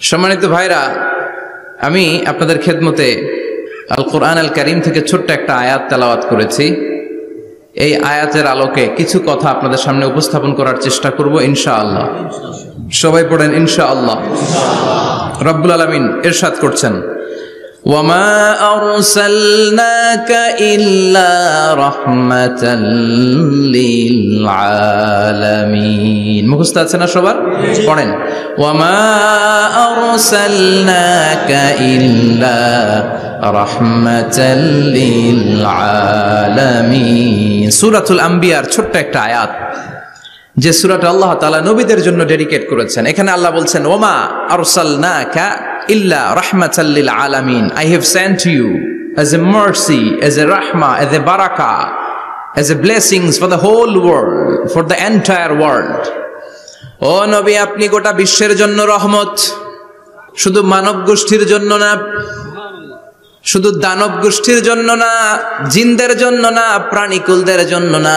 সম্মানিত ভাইরা, আমি আপনাদের খেদমতে আল কোরআন আল করিম থেকে ছোট্ট একটা আয়াত তেলাওয়াত করেছি। এই আয়াতের আলোকে কিছু কথা আপনাদের সামনে উপস্থাপন করার চেষ্টা করব ইনশা আল্লাহ সবাই পড়েন ইনশা আল্লাহ রব্বুল আলমিন এরশাদ করছেন। وما أرسلناك إلا رحمة للعالمين মুখস্থ আছে না সবার পড়েন وما أرسلناك إلا رحمة للعالمين সূরাতুল আম্বিয়ার ছোট্ট একটা আয়াত যে সুরাটা আল্লাহ তাআলা নবীদের জন্য ডেডিকেট করেছেন এখানে আল্লাহ বলছেন ওমা আরসালনাকা ইল্লা রাহমাতাল লিল আলামিন I have sent you as a mercy as a rahmah, as a barakah, as a blessings for the whole world for the entire world ও নবী আপনি গোটা বিশ্বের জন্য রহমত শুধু মানব গোষ্ঠীর জন্য না শুধু দানব গোষ্ঠীর জন্য না জিনদের জন্য না প্রাণীকুলদের জন্য না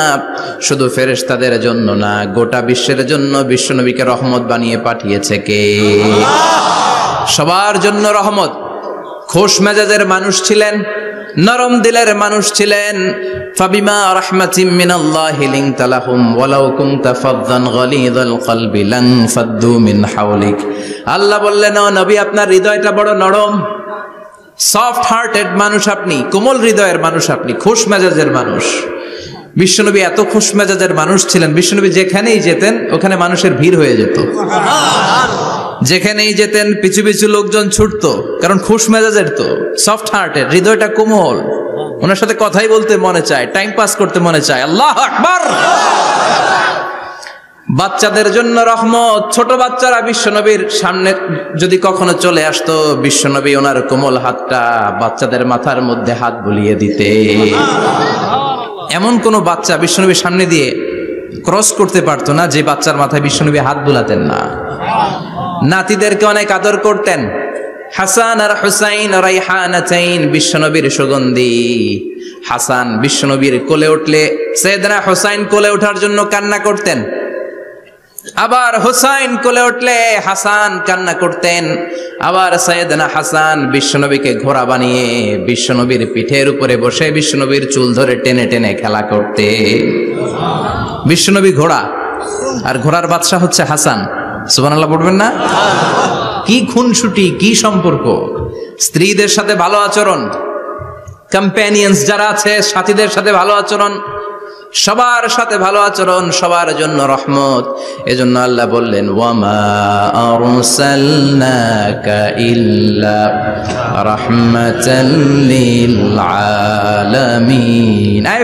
শুধু ফেরেশতাদের জন্য না গোটা বিশ্বের জন্য বিশ্বনবীকে রহমত বানিয়ে পাঠিয়েছে কে? সবার জন্য রহমত। খোশ মেজাজের মানুষ ছিলেন নরম দিলের মানুষ ছিলেন। ফাবিমা রাহমাতিম মিনাল্লাহি লিনতা লাহুম ওয়ালাউ কুনতা ফাদদান গলিযাল কলবি লান ফাদ্দু মিন হাওলিক। আল্লাহ বললেন ও নবী আপনার হৃদয়টা বড় নরম। সফট হার্টেড মানুষ আপনি, কোমল হৃদয়ের মানুষ আপনি, খোশ মেজাজের মানুষ। বিশ্বনবী এত খোশ মেজাজের মানুষ ছিলেন, বিশ্বনবী যেখানেই যেতেন, ওখানে মানুষের ভিড় হয়ে যেত। যেখানেই যেতেন, পিছু পিছু লোকজন ছুটতো, কারণ খুশ মেজাজের তো সফট হার্টের হৃদয়টা কোমল। ওনার সাথে কথাই বলতে মনে চায়, টাইম পাস করতে মনে চায়। আল্লাহ আকবার! বাচ্চাদের জন্য রহমত। ছোট বাচ্চারা বিশ্বনবীর সামনে যদি কখনো চলে আসতো, বিশ্বনবী ওনার কোমল হাতটা বাচ্চাদের মাথার মধ্যে হাত বুলিয়ে দিতে। এমন কোন বাচ্চা বিশ্বনবীর সামনে দিয়ে ক্রস করতে পারতো না, যে বাচ্চার মাথায় বিশ্বনবী হাত বুলাতেন না। নাতিদেরকে অনেক আদর করতেন। হাসান আর হুসাইন রাইহানাতাইন বিশ্বনবীর সুগন্ধি। হাসান বিশ্বনবীর কোলে উঠলে, সৈয়দনা হুসাইন কোলে ওঠার জন্য কান্না করতেন। আবার হুসাইন কোলে উঠলে হাসান কান্না করতেন। আবার সৈয়দনা হাসান বিশ্বনবীকে ঘোড়া বানিয়ে বিশ্বনবীর পিঠের উপরে বসে বিশ্বনবীর চুল ধরে টেনে টেনে খেলা করতে বিশ্বনবী ঘোড়া, আর ঘোড়ার বাদশাহ হচ্ছে হাসান। সুবহানাল্লাহ পড়বেন না? কি খুনসুটি, কি সম্পর্ক? স্ত্রীদের সাথে ভালো আচরণ কম্প্যানিয়ন্স যারা আছে, সাথীদের সাথে ভালো আচরণ সবার সাথে ভালো আচরণ, সবার জন্য রহমত। এজন্য আল্লাহ বললেন, ওয়ামা ইল্লা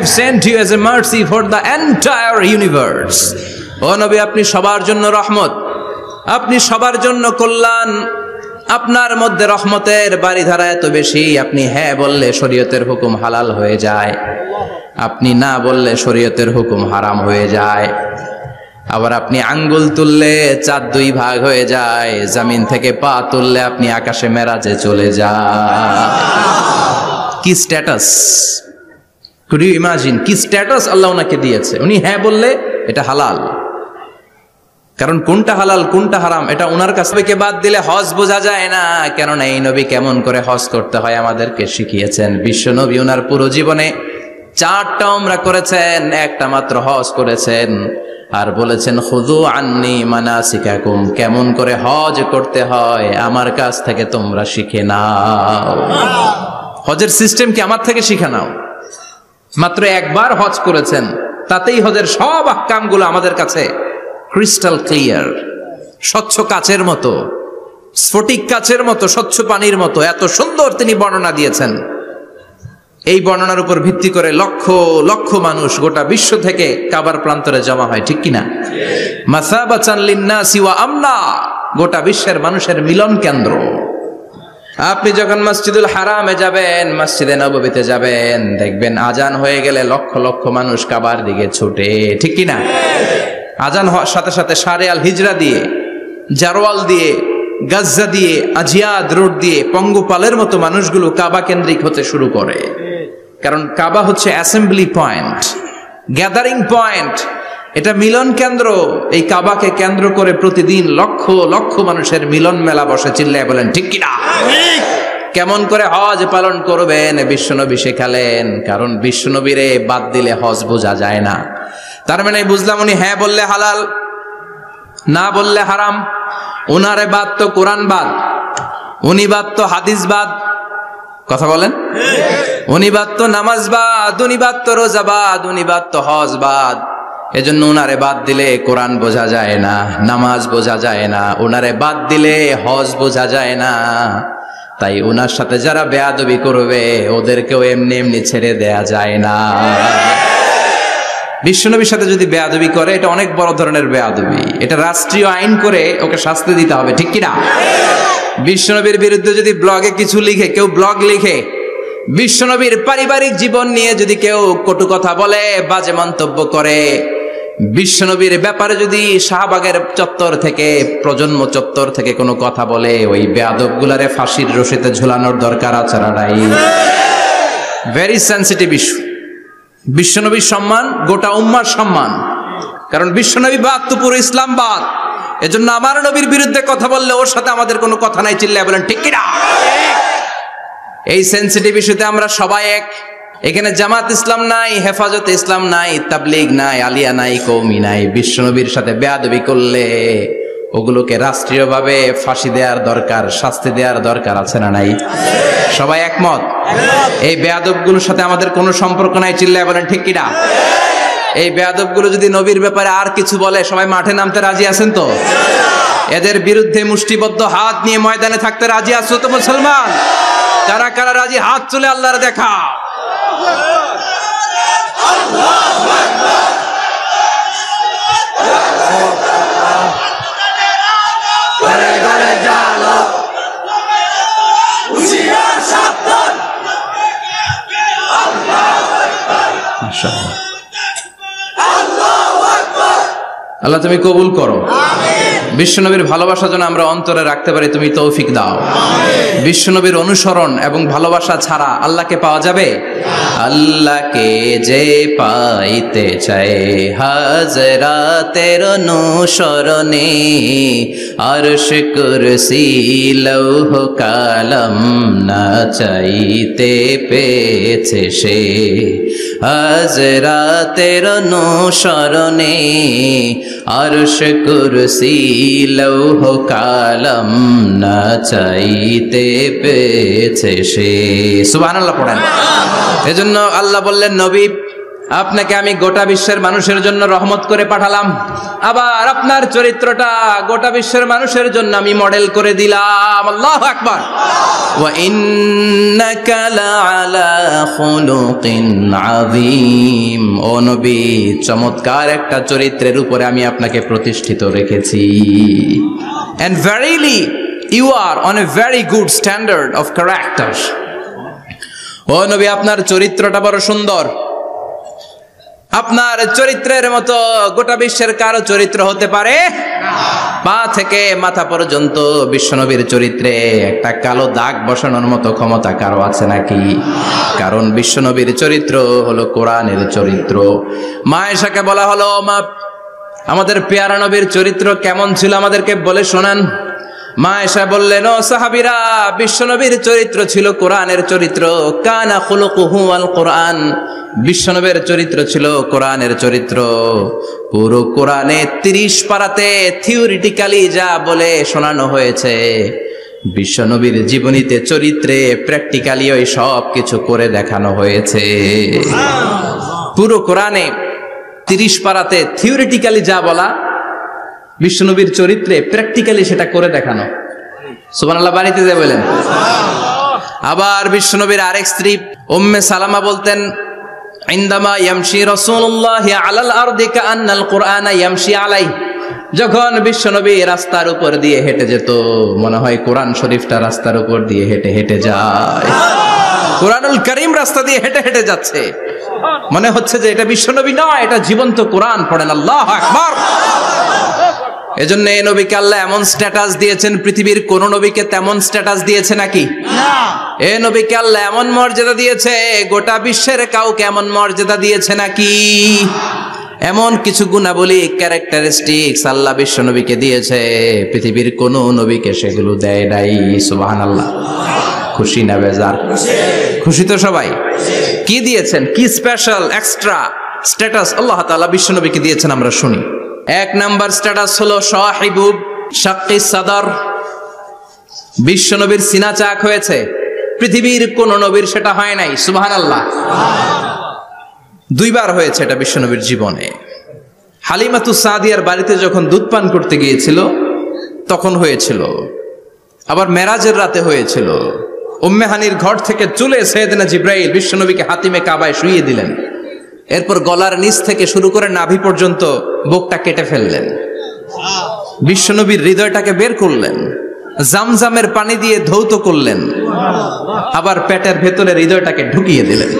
sent you a mercy for the universe ও নবী, আপনি সবার জন্য রহমত। আপনি সবার জন্য কল্যাণ। আপনার মধ্যে রহমতের বাড়িধারা এত বেশি, আপনি হ্যাঁ বললে শরীয়তের হুকুম হালাল হয়ে যায়। আপনি না বললে শরীয়তের হুকুম হারাম হয়ে যায়। আবার আপনি আঙ্গুল তুললে চার দুই ভাগ হয়ে যায়, জামিন থেকে পা তুললে আপনি আকাশে মেরাজে চলে যান কি স্ট্যাটাস কুড ইউ ইমাজিন কি স্ট্যাটাস আল্লাহ ওনাকে দিয়েছে? উনি হ্যাঁ বললে এটা হালাল। কারণ কোনটা হালাল, কোনটা হারাম, এটা ওনার কাছ থেকে বাদ দিলে হজ বোঝা যায় না। কেননা এই নবী কেমন করে হজ করতে হয় আমাদেরকে শিখিয়েছেন। বিশ্ব নবী ওনার পুরো জীবনে চারটা ওমরা করেছেন, একটা মাত্র হজ করেছেন। আর বলেছেন খুদু আন্নি মানাসিকাকুম কেমন করে হজ করতে হয়, আমার কাছ থেকে তোমরা শিখে নাও। হজের সিস্টেম কি আমার থেকে শিখে নাও? মাত্র একবার হজ করেছেন, তাতেই হজের সব আহকামগুলো আমাদের কাছে। ক্রিস্টাল ক্লিয়ার, স্বচ্ছ কাচের মতো, স্ফটিক কাচের মতো, স্বচ্ছ পানির মতো, এত সুন্দর তিনি বর্ণনা দিয়েছেন। এই বর্ণনার উপর ভিত্তি করে লক্ষ লক্ষ মানুষ গোটা বিশ্ব থেকে কাবার প্রান্তরে জমা হয়, ঠিক কিনা? মাসাবাচান লিন্নাসি ওয়া আমনা গোটা বিশ্বের মানুষের মিলন কেন্দ্র। আপনি যখন মসজিদুল হারামে যাবেন, মসজিদে নববীতে যাবেন, দেখবেন আজান হয়ে গেলে লক্ষ লক্ষ মানুষ কাবার দিকে ছুটে, ঠিক কিনা? আজান হওয়ার সাথে সাথে সারে আল হিজরা দিয়ে, জারোয়াল দিয়ে, গাজ্জা দিয়ে, আজিয়াদ রোড দিয়ে পঙ্গপালের মতো মানুষগুলো কাবা কেন্দ্রিক হতে শুরু করে। কারণ কাবা হচ্ছে অ্যাসেম্বলি পয়েন্ট, গ্যাদারিং পয়েন্ট। এটা মিলন কেন্দ্র, এই কাবাকে কেন্দ্র করে প্রতিদিন লক্ষ লক্ষ মানুষের মিলন মেলা বসে, চিল্লায় বলেন, ঠিক কিনা? কেমন করে হজ পালন করবেন, বিশ্বনবী শেখালেন। কারণ বিশ্বনবীরে বাদ দিলে হজ বোঝা যায় না। তার মানে বুঝলাম উনি হ্যাঁ বললে হালাল, না বললে হারাম। উনারে বাদ তো কোরআন বাদ, উনি বাদ তো হাদিস বাদ। কথা বলেন? উনি বাদ তো নামাজ বাদ, উনি বাদ তো রোজা বাদ, উনি বাদ তো হজ বাদ। এজন্য উনারে বাদ দিলে কোরআন বোঝা যায় না, নামাজ বোঝা যায় না, উনারে বাদ দিলে হজ বোঝা যায় না। তাই উনার সাথে যারা বেয়াদবি করবে, ওদেরকেও এমনি এমনি ছেড়ে দেয়া যায় না। বিশ্বনবীর সাথে যদি বেয়াদবি করে, এটা অনেক বড় ধরনের বেয়াদবি। এটা রাষ্ট্রীয় আইন করে ওকে শাস্তি দিতে হবে, ঠিক কিনা? বিশ্বনবীর বিরুদ্ধে যদি ব্লগে কিছু লিখে, কেউ ব্লগ লিখে, বিশ্বনবীর পারিবারিক জীবন নিয়ে যদি কেউ কটু কথা বলে, বাজে মন্তব্য করে, বিশ্বনবীর ব্যাপারে যদি শাহবাগের চত্বর থেকে, প্রজন্ম চত্বর থেকে কোনো কথা বলে, ওই বেয়াদব গুলারে ফাঁসির রশিতে ঝুলানোর দরকার আছে ভেরি সেন্সিটিভ ইস্যু বিশ্বনবীর সম্মান, গোটা উম্মার সম্মান। কারণ বিশ্বনবী বাদ তো পুরো ইসলাম বাদ। এজন্য আমার নবীর বিরুদ্ধে কথা বললে ওর সাথে আমাদের কোনো কথা নাই, চিল্লায় বলেন, ঠিক কিনা? এই সেন্সিটিভ ইস্যুতে আমরা সবাই এক। এখানে জামাত ইসলাম নাই, হেফাজত ইসলাম নাই, তাবলিগ নাই, আলিয়া নাই কৌমি নাই, বিশ্বনবীর সাথে বেয়াদবি করলে ওগুলোকে রাষ্ট্রীয়ভাবে ফাঁসি দেওয়ার দরকার শাস্তি দেওয়ার দরকার আছে না নাই? সবাই একমত? এই বেয়াদবগুলোর সাথে আমাদের কোনো সম্পর্ক নাই চিল্লায় বলেন ঠিক কিনা? এই বেয়াদবগুলো যদি নবীর ব্যাপারে আর কিছু বলে সবাই মাঠে নামতে রাজি আছেন তো? এদের বিরুদ্ধে মুষ্টিবদ্ধ হাত নিয়ে ময়দানে থাকতে রাজি আছো তো মুসলমান? কারা কারা রাজি হাত চলে আল্লাহর দেখা। আল্লাহ! তুমি কবুল করো। বিশ্বনবীর ভালোবাসা যেন আমরা অন্তরে রাখতে পারি, তুমি তৌফিক দাও। বিশ্বনবীর অনুসরণ এবং ভালোবাসা ছাড়া আল্লাহকে পাওয়া যাবে? আল্লাহকে যে পাইতে চায়, হাজরাতের অনুসরণে আর কুরসি লৌহ কালম না চাইতে পেয়েছে সে। হাজরাতের অনুসরণে আর কুরসি লৌহ কালম না চাইতে পেয়েছে সে। সুবহানাল্লাহ পড়েন। এজন্য আল্লাহ বললেন নবী আপনাকে আমি গোটা বিশ্বের মানুষের জন্য রহমত করে পাঠালাম। আবার আপনার চরিত্রটা গোটা বিশ্বের মানুষের জন্য আমি মডেল করে দিলাম। আল্লাহ আকবার। ও নবী, চমৎকার একটা চরিত্রের উপরে আমি আপনাকে প্রতিষ্ঠিত রেখেছি। And verily you are on a very good standard of character ও নবী, আপনার চরিত্রটা বড় সুন্দর। আপনার চরিত্রের মতো গোটা বিশ্বের কারও চরিত্র হতে পারে? পা থেকে মাথা পর্যন্ত বিশ্বনবীর চরিত্রে একটা কালো দাগ বসানোর মতো ক্ষমতা কারও আছে নাকি? কারণ বিশ্বনবীর চরিত্র হলো কোরআনের চরিত্র। মায়েশাকে বলা হলো, মা, আমাদের পেয়ারা নবীর চরিত্র কেমন ছিল আমাদেরকে বলে শোনান। মা এসা বললেন ও সাহাবিরা বিশ্বনবীর চরিত্র ছিল কোরআনের চরিত্র। কানা খুলুকুহু আল কোরআন। বিশ্বনবের চরিত্র ছিল কোরআনের চরিত্র। পুরো কোরআনে তিরিশ পারাতে থিওরিটিক্যালি যা বলে শোনানো হয়েছে। বিশ্বনবীর জীবনীতে চরিত্রে প্র্যাকটিক্যালি ওই সব কিছু করে দেখানো হয়েছে। পুরো কোরআনে তিরিশ পারাতে থিওরিটিক্যালি যা বলা বিশ্বনবীর চরিত্রে প্র্যাকটিক্যালি সেটা করে দেখানো। সুবান আল্লাহ বাড়িতে যে বলেন। আবার বিশ্বনবীর আরেক স্ত্রী, উম্মে সালামা বলতেন, ইন্দামা ইয়ামশি রাসূলুল্লাহি আলাল আরদি কাআন্নাল কুরআনা ইয়ামশি আলাই যখন বিশ্বনবী রাস্তার উপর দিয়ে হেঁটে যেত, মনে হয় কোরআন শরীফটা রাস্তার উপর দিয়ে হেঁটে হেঁটে যায়। কোরআনুল করিম রাস্তা দিয়ে হেঁটে হেঁটে যাচ্ছে। মনে হচ্ছে যে এটা বিশ্বনবী নয় এটা জীবন্ত কোরআন, পড়েন আল্লাহ আকবার। এজন্য এই নবীকে আল্লাহ এমন স্ট্যাটাস দিয়েছেন পৃথিবীর কোন নবীকে তেমন স্ট্যাটাস দিয়েছে নাকি? এ নবীকে আল্লাহ এমন মর্যাদা দিয়েছে গোটা বিশ্বের কাউকে এমন মর্যাদা দিয়েছে নাকি? এমন কিছু গুণাবলী ক্যারেক্টারিস্টিক্স আল্লাহ বিশ্ব নবীকে দিয়েছে পৃথিবীর কোন নবীকে সেগুলো দেয় নাই সুবাহান আল্লাহ খুশি না বেজার? খুশি তো সবাই। কি দিয়েছেন? কি স্পেশাল এক্সট্রা স্ট্যাটাস আল্লাহ তাআলা বিশ্ব নবীকে দিয়েছেন আমরা শুনি। এক নাম্বার স্ট্যাটাস হলো সাহিবুব শাক্কি সাদর। বিশ্ব নবীর সিনা চাক হয়েছে। পৃথিবীর কোন নবীর সেটা হয় নাই সুবাহান আল্লাহ দুইবার হয়েছে এটা বিশ্বনবীর জীবনে। হালিমাতু সাদিয়ার বাড়িতে যখন দুধ পান করতে গিয়েছিল, তখন হয়েছিল। আবার মেরাজের রাতে হয়েছিল। উম্মেহানির ঘর থেকে চলে সৈয়দনা জিব্রাইল বিশ্বনবীকে হাতিমে কাবায় শুইয়ে দিলেন। এরপর গলার নিচ থেকে শুরু করে নাভি পর্যন্ত বুকটা কেটে ফেললেন। বিশ্বনবীর হৃদয়টাকে বের করলেন। জামজামের পানি দিয়ে ধৌত করলেন। আবার পেটের ভেতরে হৃদয়টাকে ঢুকিয়ে দিলেন।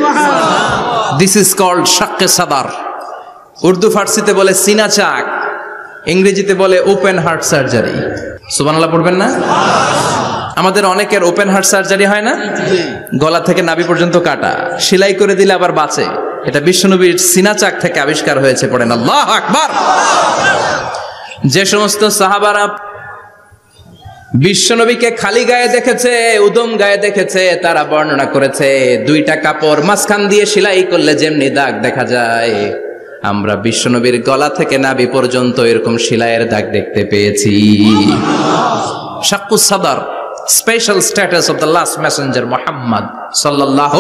দিস ইজ কল্ড শাক্কে সাদার। উর্দু ফার্সিতে বলে সিনা চাক। ইংরেজিতে বলে ওপেন হার্ট সার্জারি। সুবানাল্লাহ পড়বেন না? আমাদের অনেকের ওপেন হার্ট সার্জারি হয় না? গলা থেকে নাভি পর্যন্ত কাটা। সেলাই করে দিলে আবার বাঁচে। এটা বিশ্বনবীর সিনা চাক থেকে আবিষ্কার হয়েছে, পড়েন আল্লাহ আকবার। যে সমস্ত সাহাবারা বিশ্বনবীকে খালি গায়ে দেখেছে, উদম গায়ে দেখেছে, তারা বর্ণনা করেছে, দুইটা কাপড় মাঝখান দিয়ে সেলাই করলে যেমনি দাগ দেখা যায়। আমরা বিশ্বনবীর গলা থেকে নাবি পর্যন্ত এরকম সেলাইয়ের দাগ দেখতে পেয়েছি। শাক্কু সাদার। Special status of the last messenger Muhammad সাল্লাহ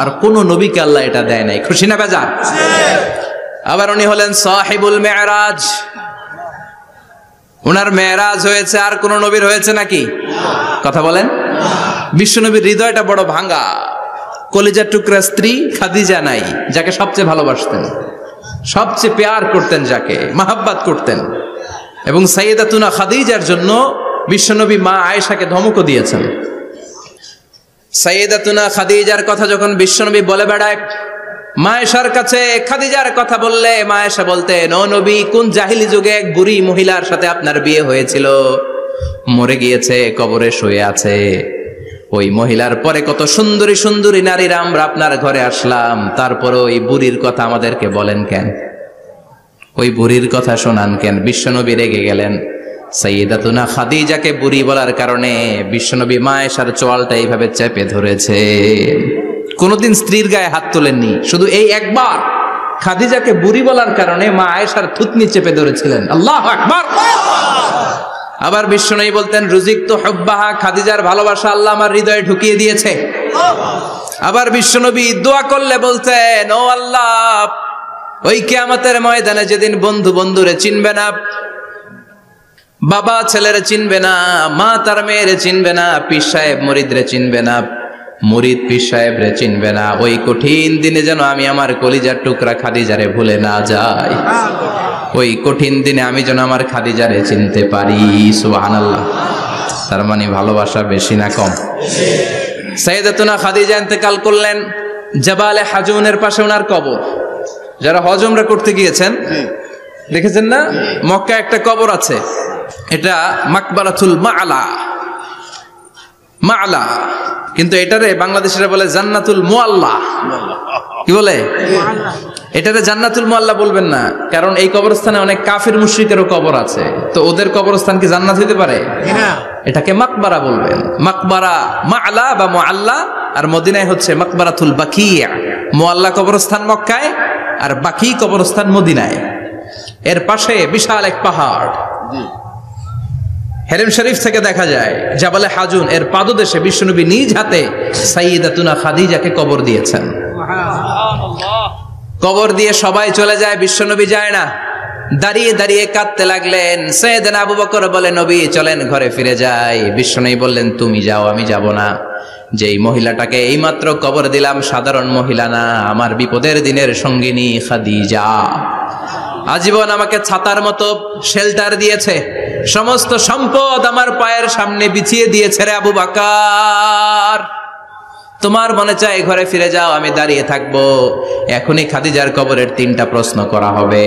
আর কোন নবীকে আল্লাহ এটা দেয় নাই। খুশি না বেজার? আবার উনি হলেন সাহেবুল মেয়ারাজ ওনার মেয়েরাজ হয়েছে, আর কোন নবীর হয়েছে নাকি? কথা বলেন। বিশ্বনবীর হৃদয়টা বড় ভাঙ্গা কলিজার টুকরা স্ত্রী খাদিজা নাই, যাকে সবচেয়ে ভালোবাসতেন। সবচেয়ে পেয়ার করতেন যাকে, মাহাব্বাত করতেন। এবং সাইয়েদাতুনা খাদিজার জন্য বিশ্বনবী মা আয়েশাকে ধমকও দিয়েছেন। সাইয়েদাতুনা খাদিজার কথা যখন বিশ্বনবী বলে বেড়ায় মায়েশার কাছে খাদিজার কথা বললে মায়েশা বলতে নবী, কোন জাহিলি যুগে এক বুড়ি মহিলার সাথে আপনার বিয়ে হয়েছিল? মরে গিয়েছে, কবরে শুয়ে আছে। ওই মহিলার পরে কত সুন্দরী সুন্দরী নারীরা আমরা আপনার ঘরে আসলাম, তারপরে ওই বুড়ির কথা আমাদেরকে বলেন কেন? ওই বুড়ির কথা শোনান কেন? বিশ্বনবী রেগে গেলেন। সৈয়দাতুনা খাদিজাকে বুড়ি বলার কারণে বিশ্বনবী মায়েশার চোয়ালটা এইভাবে চেপে ধরেছে। কোনোদিন স্ত্রীর গায়ে হাত তোলেননি, শুধু এই একবার খাদিজাকে বুড়ি বলার কারণে মা আয়েশার থুতনি চেপে ধরেছিলেন। আল্লাহ আকবার! আবার বিষ্ণু বলতেন, রুজিক তো হব্বাহা, খাদিজার ভালোবাসা আল্লাহ আমার হৃদয়ে ঢুকিয়ে দিয়েছে। আবার বিশ্বনবী দোয়া করলে বলতেন, ও আল্লাহ, ওই কেয়ামতের ময়দানে যেদিন বন্ধু বন্ধুরে চিনবে না বাবা ছেলেরে চিনবে না মা তার মেয়েরে চিনবে না পীর সাহেব মরিদরে চিনবে না মুরিদ পীর সাহেব রে চিনবে না। ওই কঠিন দিনে যেন আমি আমার কলিজার টুকরা খাদিজারে ভুলে না যাই। ওই কঠিন দিনে আমি যেন আমার খাদিজারে চিনতে পারি। সুবাহান আল্লাহ তার মানে ভালোবাসা বেশি না কম? সাইদাতুনা খাদিজা ইন্তেকাল করলেন জবালে হাজুনের পাশে ওনার কবর। যারা হজমরা করতে গিয়েছেন দেখেছেন না? মক্কা একটা কবর আছে। এটা মাকবারাতুল মাআলা মাআলা কিন্তু এটারে বাংলাদেশিরা বলে জান্নাতুল মুআল্লা। কি বলে? এটারে জান্নাতুল মুআল্লা বলবেন না কারণ এই কবরস্থানে অনেক কাফির মুশরিকেরও কবর আছে। তো ওদের কবরস্থান কি জান্নাত হইতে পারে? এটাকে মাকবারা বলবেন। মাকবারা মাআলা বা মুআল্লা আর মদিনায় হচ্ছে মাকবারাতুল বাকিয়া মুআল্লা কবরস্থান মক্কায় আর বাকি কবরস্থান মদিনায়। এর পাশে বিশাল এক পাহাড়। হেরেম শরীফ থেকে দেখা যায়, জাবালে হাজুন এর পাদদেশে বিশ্বনবী নিজ হাতে সাইয়দাতুনা খাদিজাকে কবর দিয়েছেন। কবর দিয়ে সবাই চলে যায়, বিশ্বনবী যায় না। দাঁড়িয়ে দাঁড়িয়ে কাঁদতে লাগলেন। সৈয়দান আবু বকর বলে, নবী, চলেন, ঘরে ফিরে যাই। বিশ্বনবী বললেন, তুমি যাও, আমি যাব না। যেই মহিলাটাকে এইমাত্র কবর দিলাম, সাধারণ মহিলা না, আমার বিপদের দিনের সঙ্গিনী খাদিজা। আজীবন আমাকে ছাতার মতো শেল্টার দিয়েছে। সমস্ত সম্পদ আমার পায়ের সামনে বিছিয়ে দিয়েছে রে আবু বাকার। তোমার মনে চাই ঘরে ফিরে যাও, আমি দাঁড়িয়ে থাকব। এখনই খাদিজার কবরের তিনটা প্রশ্ন করা হবে।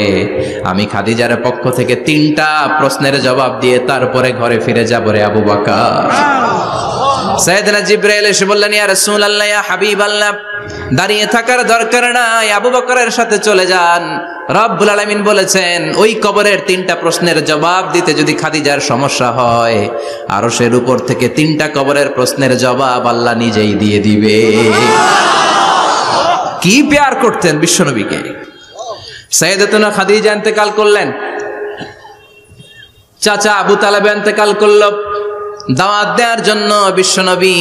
আমি খাদিজার পক্ষ থেকে তিনটা প্রশ্নের জবাব দিয়ে তারপরে ঘরে ফিরে যাব রে আবু বাকার। সাইয়েদনা জিব্রাইল এসে বললেন, ইয়া রাসূলুল্লাহ, ইয়া হাবিবাল্লাহ, দাঁড়িয়ে থাকার দরকার নাই, আবু বকরের সাথে চলে যান। রব্বুল আলামিন বলেছেন, ওই কবরের তিনটা প্রশ্নের জবাব দিতে যদি খাদিজার সমস্যা হয়, আরশের উপর থেকে তিনটা কবরের প্রশ্নের জবাব আল্লাহ নিজেই দিয়ে দিবে। কি পেয়ার করতেন বিশ্বনবীকে? সৈয়দতুনা খাদিজা ইন্তেকাল করলেন, চাচা আবু তালেব ইন্তেকাল করল দাওয়াত দেওয়ার জন্য বিশ্বনবী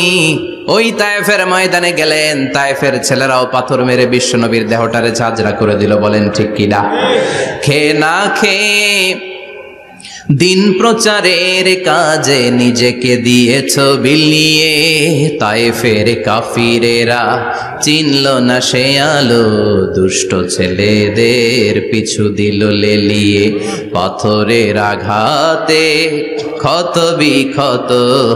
ওই তায়েফের ময়দানে গেলেন। তায়েফের ছেলেরাও পাথর মেরে বিশ্বনবীর দেহটারে ঝাঁঝরা করে দিল বলেন ঠিক কিনা? খেয়ে না খেয়ে দিন প্রচারের কাজে নিজেকে দিয়েছ বিলিয়ে। তায়েফের কাফিরেরা চিনল না সে আলো, দুষ্ট ছেলেদের পিছু দিল লেলিয়ে। পাথরের আঘাতে ক্ষত বিক্ষত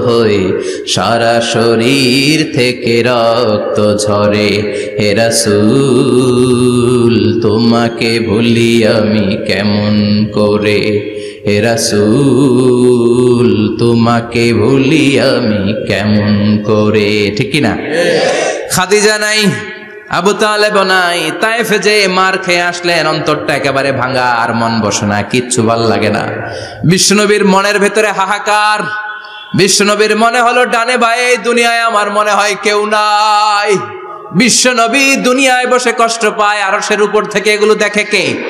হয়ে সারা শরীর থেকে রক্ত ঝরে। হেরাসুল তোমাকে ভুলি আমি কেমন করে? হেরাসুল তোমাকে ভুলি আমি কেমন করে? ঠিক না খাদিজা নাই, আবু তালেব নাই তাইফে যে মার খেয়ে আসলেন, অন্তরটা একেবারে ভাঙা আর মন বসে না, কিচ্ছু ভালো লাগে না। বিষ্ণুবীর মনের ভেতরে হাহাকার। বিষ্ণুবীর মনে হলো, ডানে ভাই দুনিয়ায় আমার মনে হয় কেউ নাই। বিশ্বনবী দুনিয়ায় বসে কষ্ট পায় আরশের উপর থেকে এগুলো দেখে কে?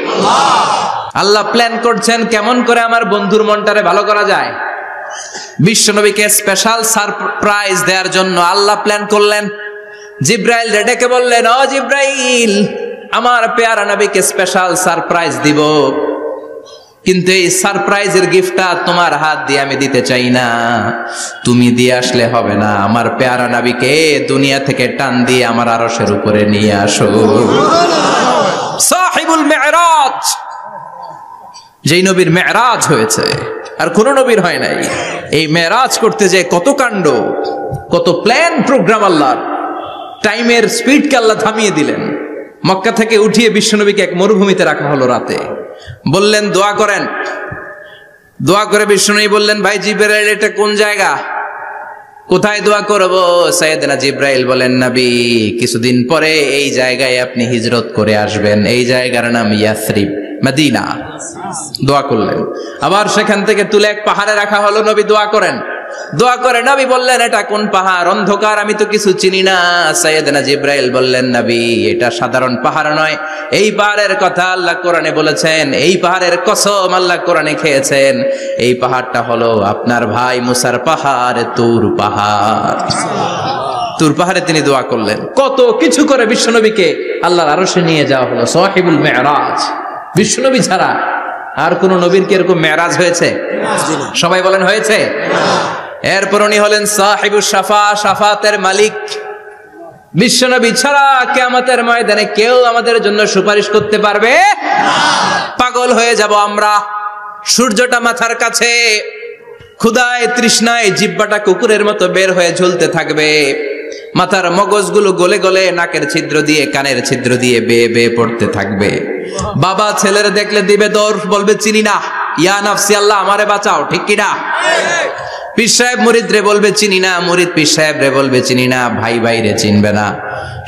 আল্লাহ। প্ল্যান করছেন কেমন করে আমার বন্ধুর মনটারে ভালো করা যায়। বিশ্বনবীকে স্পেশাল সারপ্রাইজ দেওয়ার জন্য আল্লাহ প্ল্যান করলেন। জিব্রাইল ডেকে বললেন ও জিব্রাইল আমার পেয়ারা নবীকে স্পেশাল সারপ্রাইজ দিব। কিন্তু এই সারপ্রাইজের গিফটটা তোমার হাত দিয়ে আমি দিতে চাই না। তুমি দিয়ে আসলে হবে না। আমার পেয়ারা নাবিকে দুনিয়া থেকে টান দিয়ে আমার আরসের উপরে নিয়ে আসো। সাহিবুল মেরাজ। যেই নবীর মেরাজ হয়েছে, আর কোন নবীর হয় নাই। এই মেরাজ করতে যে কত কাণ্ড, কত প্ল্যান প্রোগ্রাম আল্লাহর। টাইমের স্পিডকে আল্লাহ থামিয়ে দিলেন। মক্কা থেকে উঠিয়ে বিশ্বনবীকে এক মরুভূমিতে রাখা হলো রাতে। বললেন, দোয়া করেন। দোয়া করে বিষ্ণুনবী বললেন, ভাই জিব্রাইল, এটা কোন জায়গা? কোথায় দোয়া করব? সাইয়েদনা জিব্রাইল বলেন, নবী, কিছুদিন পরে এই জায়গায় আপনি হিজরত করে আসবেন। এই জায়গার নাম ইয়াসরিব, মদিনা। দোয়া করলেন। আবার সেখান থেকে তুলে এক পাহাড়ে রাখা হলো, নবী, দোয়া করেন। দোয়া করে নবী বললেন, এটা কোন পাহাড়? অন্ধকার, আমি তো কিছু চিনি না। সৈয়দনা জিব্রাইল বললেন, নবী, এটা সাধারণ পাহাড় নয়। এই পাহাড়ের কথা আল্লাহ কোরআনে বলেছেন, এই পাহাড়ের কসম আল্লাহ কোরআনে খেয়েছেন। এই পাহাড়টা হলো আপনার ভাই মুসার পাহাড়, তুর পাহাড়। তুর পাহাড়ে তিনি দোয়া করলেন। কত কিছু করে বিশ্বনবীকে আল্লাহর আরশে নিয়ে যাওয়া হলো, সাহিবুল মেরাজ। বিশ্বনবী ছাড়া আর কোন নবীর কি এরকম মেরাজ হয়েছে? সবাই বলেন, হয়েছে। এরপর উনি হলেন সাহেবুর সাফা সাফাতের মালিক। বিশ্বনবী ছাড়া কেমতের ময়দানে কেউ আমাদের জন্য সুপারিশ করতে পারবে? পাগল হয়ে যাব আমরা। সূর্যটা মাথার কাছে। ক্ষুদায় তৃষ্ণায় জিব্বাটা কুকুরের মতো বের হয়ে ঝুলতে থাকবে। মাথার মগজগুলো গলে গলে নাকের ছিদ্র দিয়ে, কানের ছিদ্র দিয়ে বেয়ে বেয়ে পড়তে থাকবে। বাবা ছেলের দেখলে দিবে দৌড়, বলবে, চিনি না। ইয়া নাফসি আল্লাহ, আমারে বাঁচাও, ঠিক কিনা পীর সাহেব মুরিদ রে বলবে, চিনি না। মুরিদ পীর সাহেব রে বলবে, চিনি না, ভাই ভাই রে চিনবে না।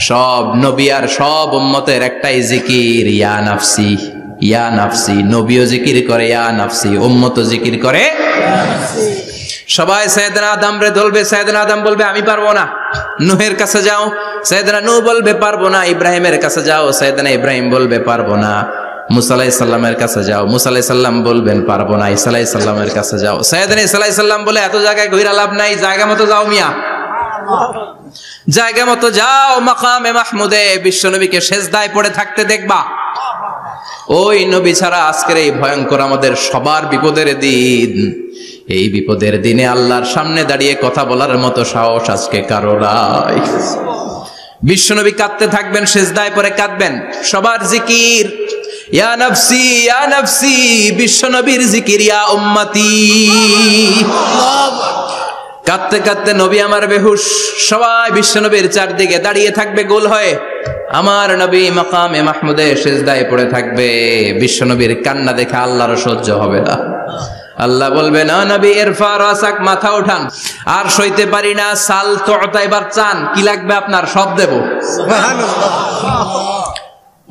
সব নবী আর সব উম্মতের একটাই জিকির, ইয়া নাফসি ইয়া নাফসি। নবীও জিকির করে, ইয়া নাফসি। উম্মত জিকির করে সবাই সৈয়দনা আদম রে ধরবে সৈয়দনা আদম বলবে, আমি পারব না। নুহের কাছে যাও। সৈয়দনা নু বলবে, পারব না। ইব্রাহিমের কাছে যাও। সৈয়দনা ইব্রাহিম বলবে, পারব না। মুসালাই সাল্লামের কাছে যাও। মুসালাই সাল্লাম বলবেন, পারব না। ইসালাই সাল্লামের কাছে যাও। সৈয়দনা ইসালাই সাল্লাম বলে, এত জায়গায় ঘুরা লাভ নাই। জায়গা মতো যাও মিয়া। জায়গা মতো যাও, মাকামে মাহমুদে। বিশ্বনবীকে শেষদায় পড়ে থাকতে দেখবা। ওই নবী ছাড়া আজকের এই ভয়ঙ্কর আমাদের সবার বিপদের দিন। এই বিপদের দিনে আল্লাহর সামনে দাঁড়িয়ে কথা বলার মতো সাহস আজকে কারও নাই। বিশ্বনবী কাঁদতে থাকবেন শেষদায় পরে কাঁদবেন। সবার জিকির কাঁদতে কাঁদতে নবী আমার বেহুশ, সবাই বিশ্বনবীর চারদিকে দাঁড়িয়ে থাকবে, গোল হয়ে। আমার নবী মাকামে মাহমুদে শেষদায় পড়ে থাকবে, বিশ্বনবীর কান্না দেখে আল্লাহর সহ্য হবে না। আল্লাহ বলবে না নবী এরফা রাসাক মাথা উঠান। আর সইতে পারি না সাল তোতা এবার চান কি লাগবে আপনার? সব দেব।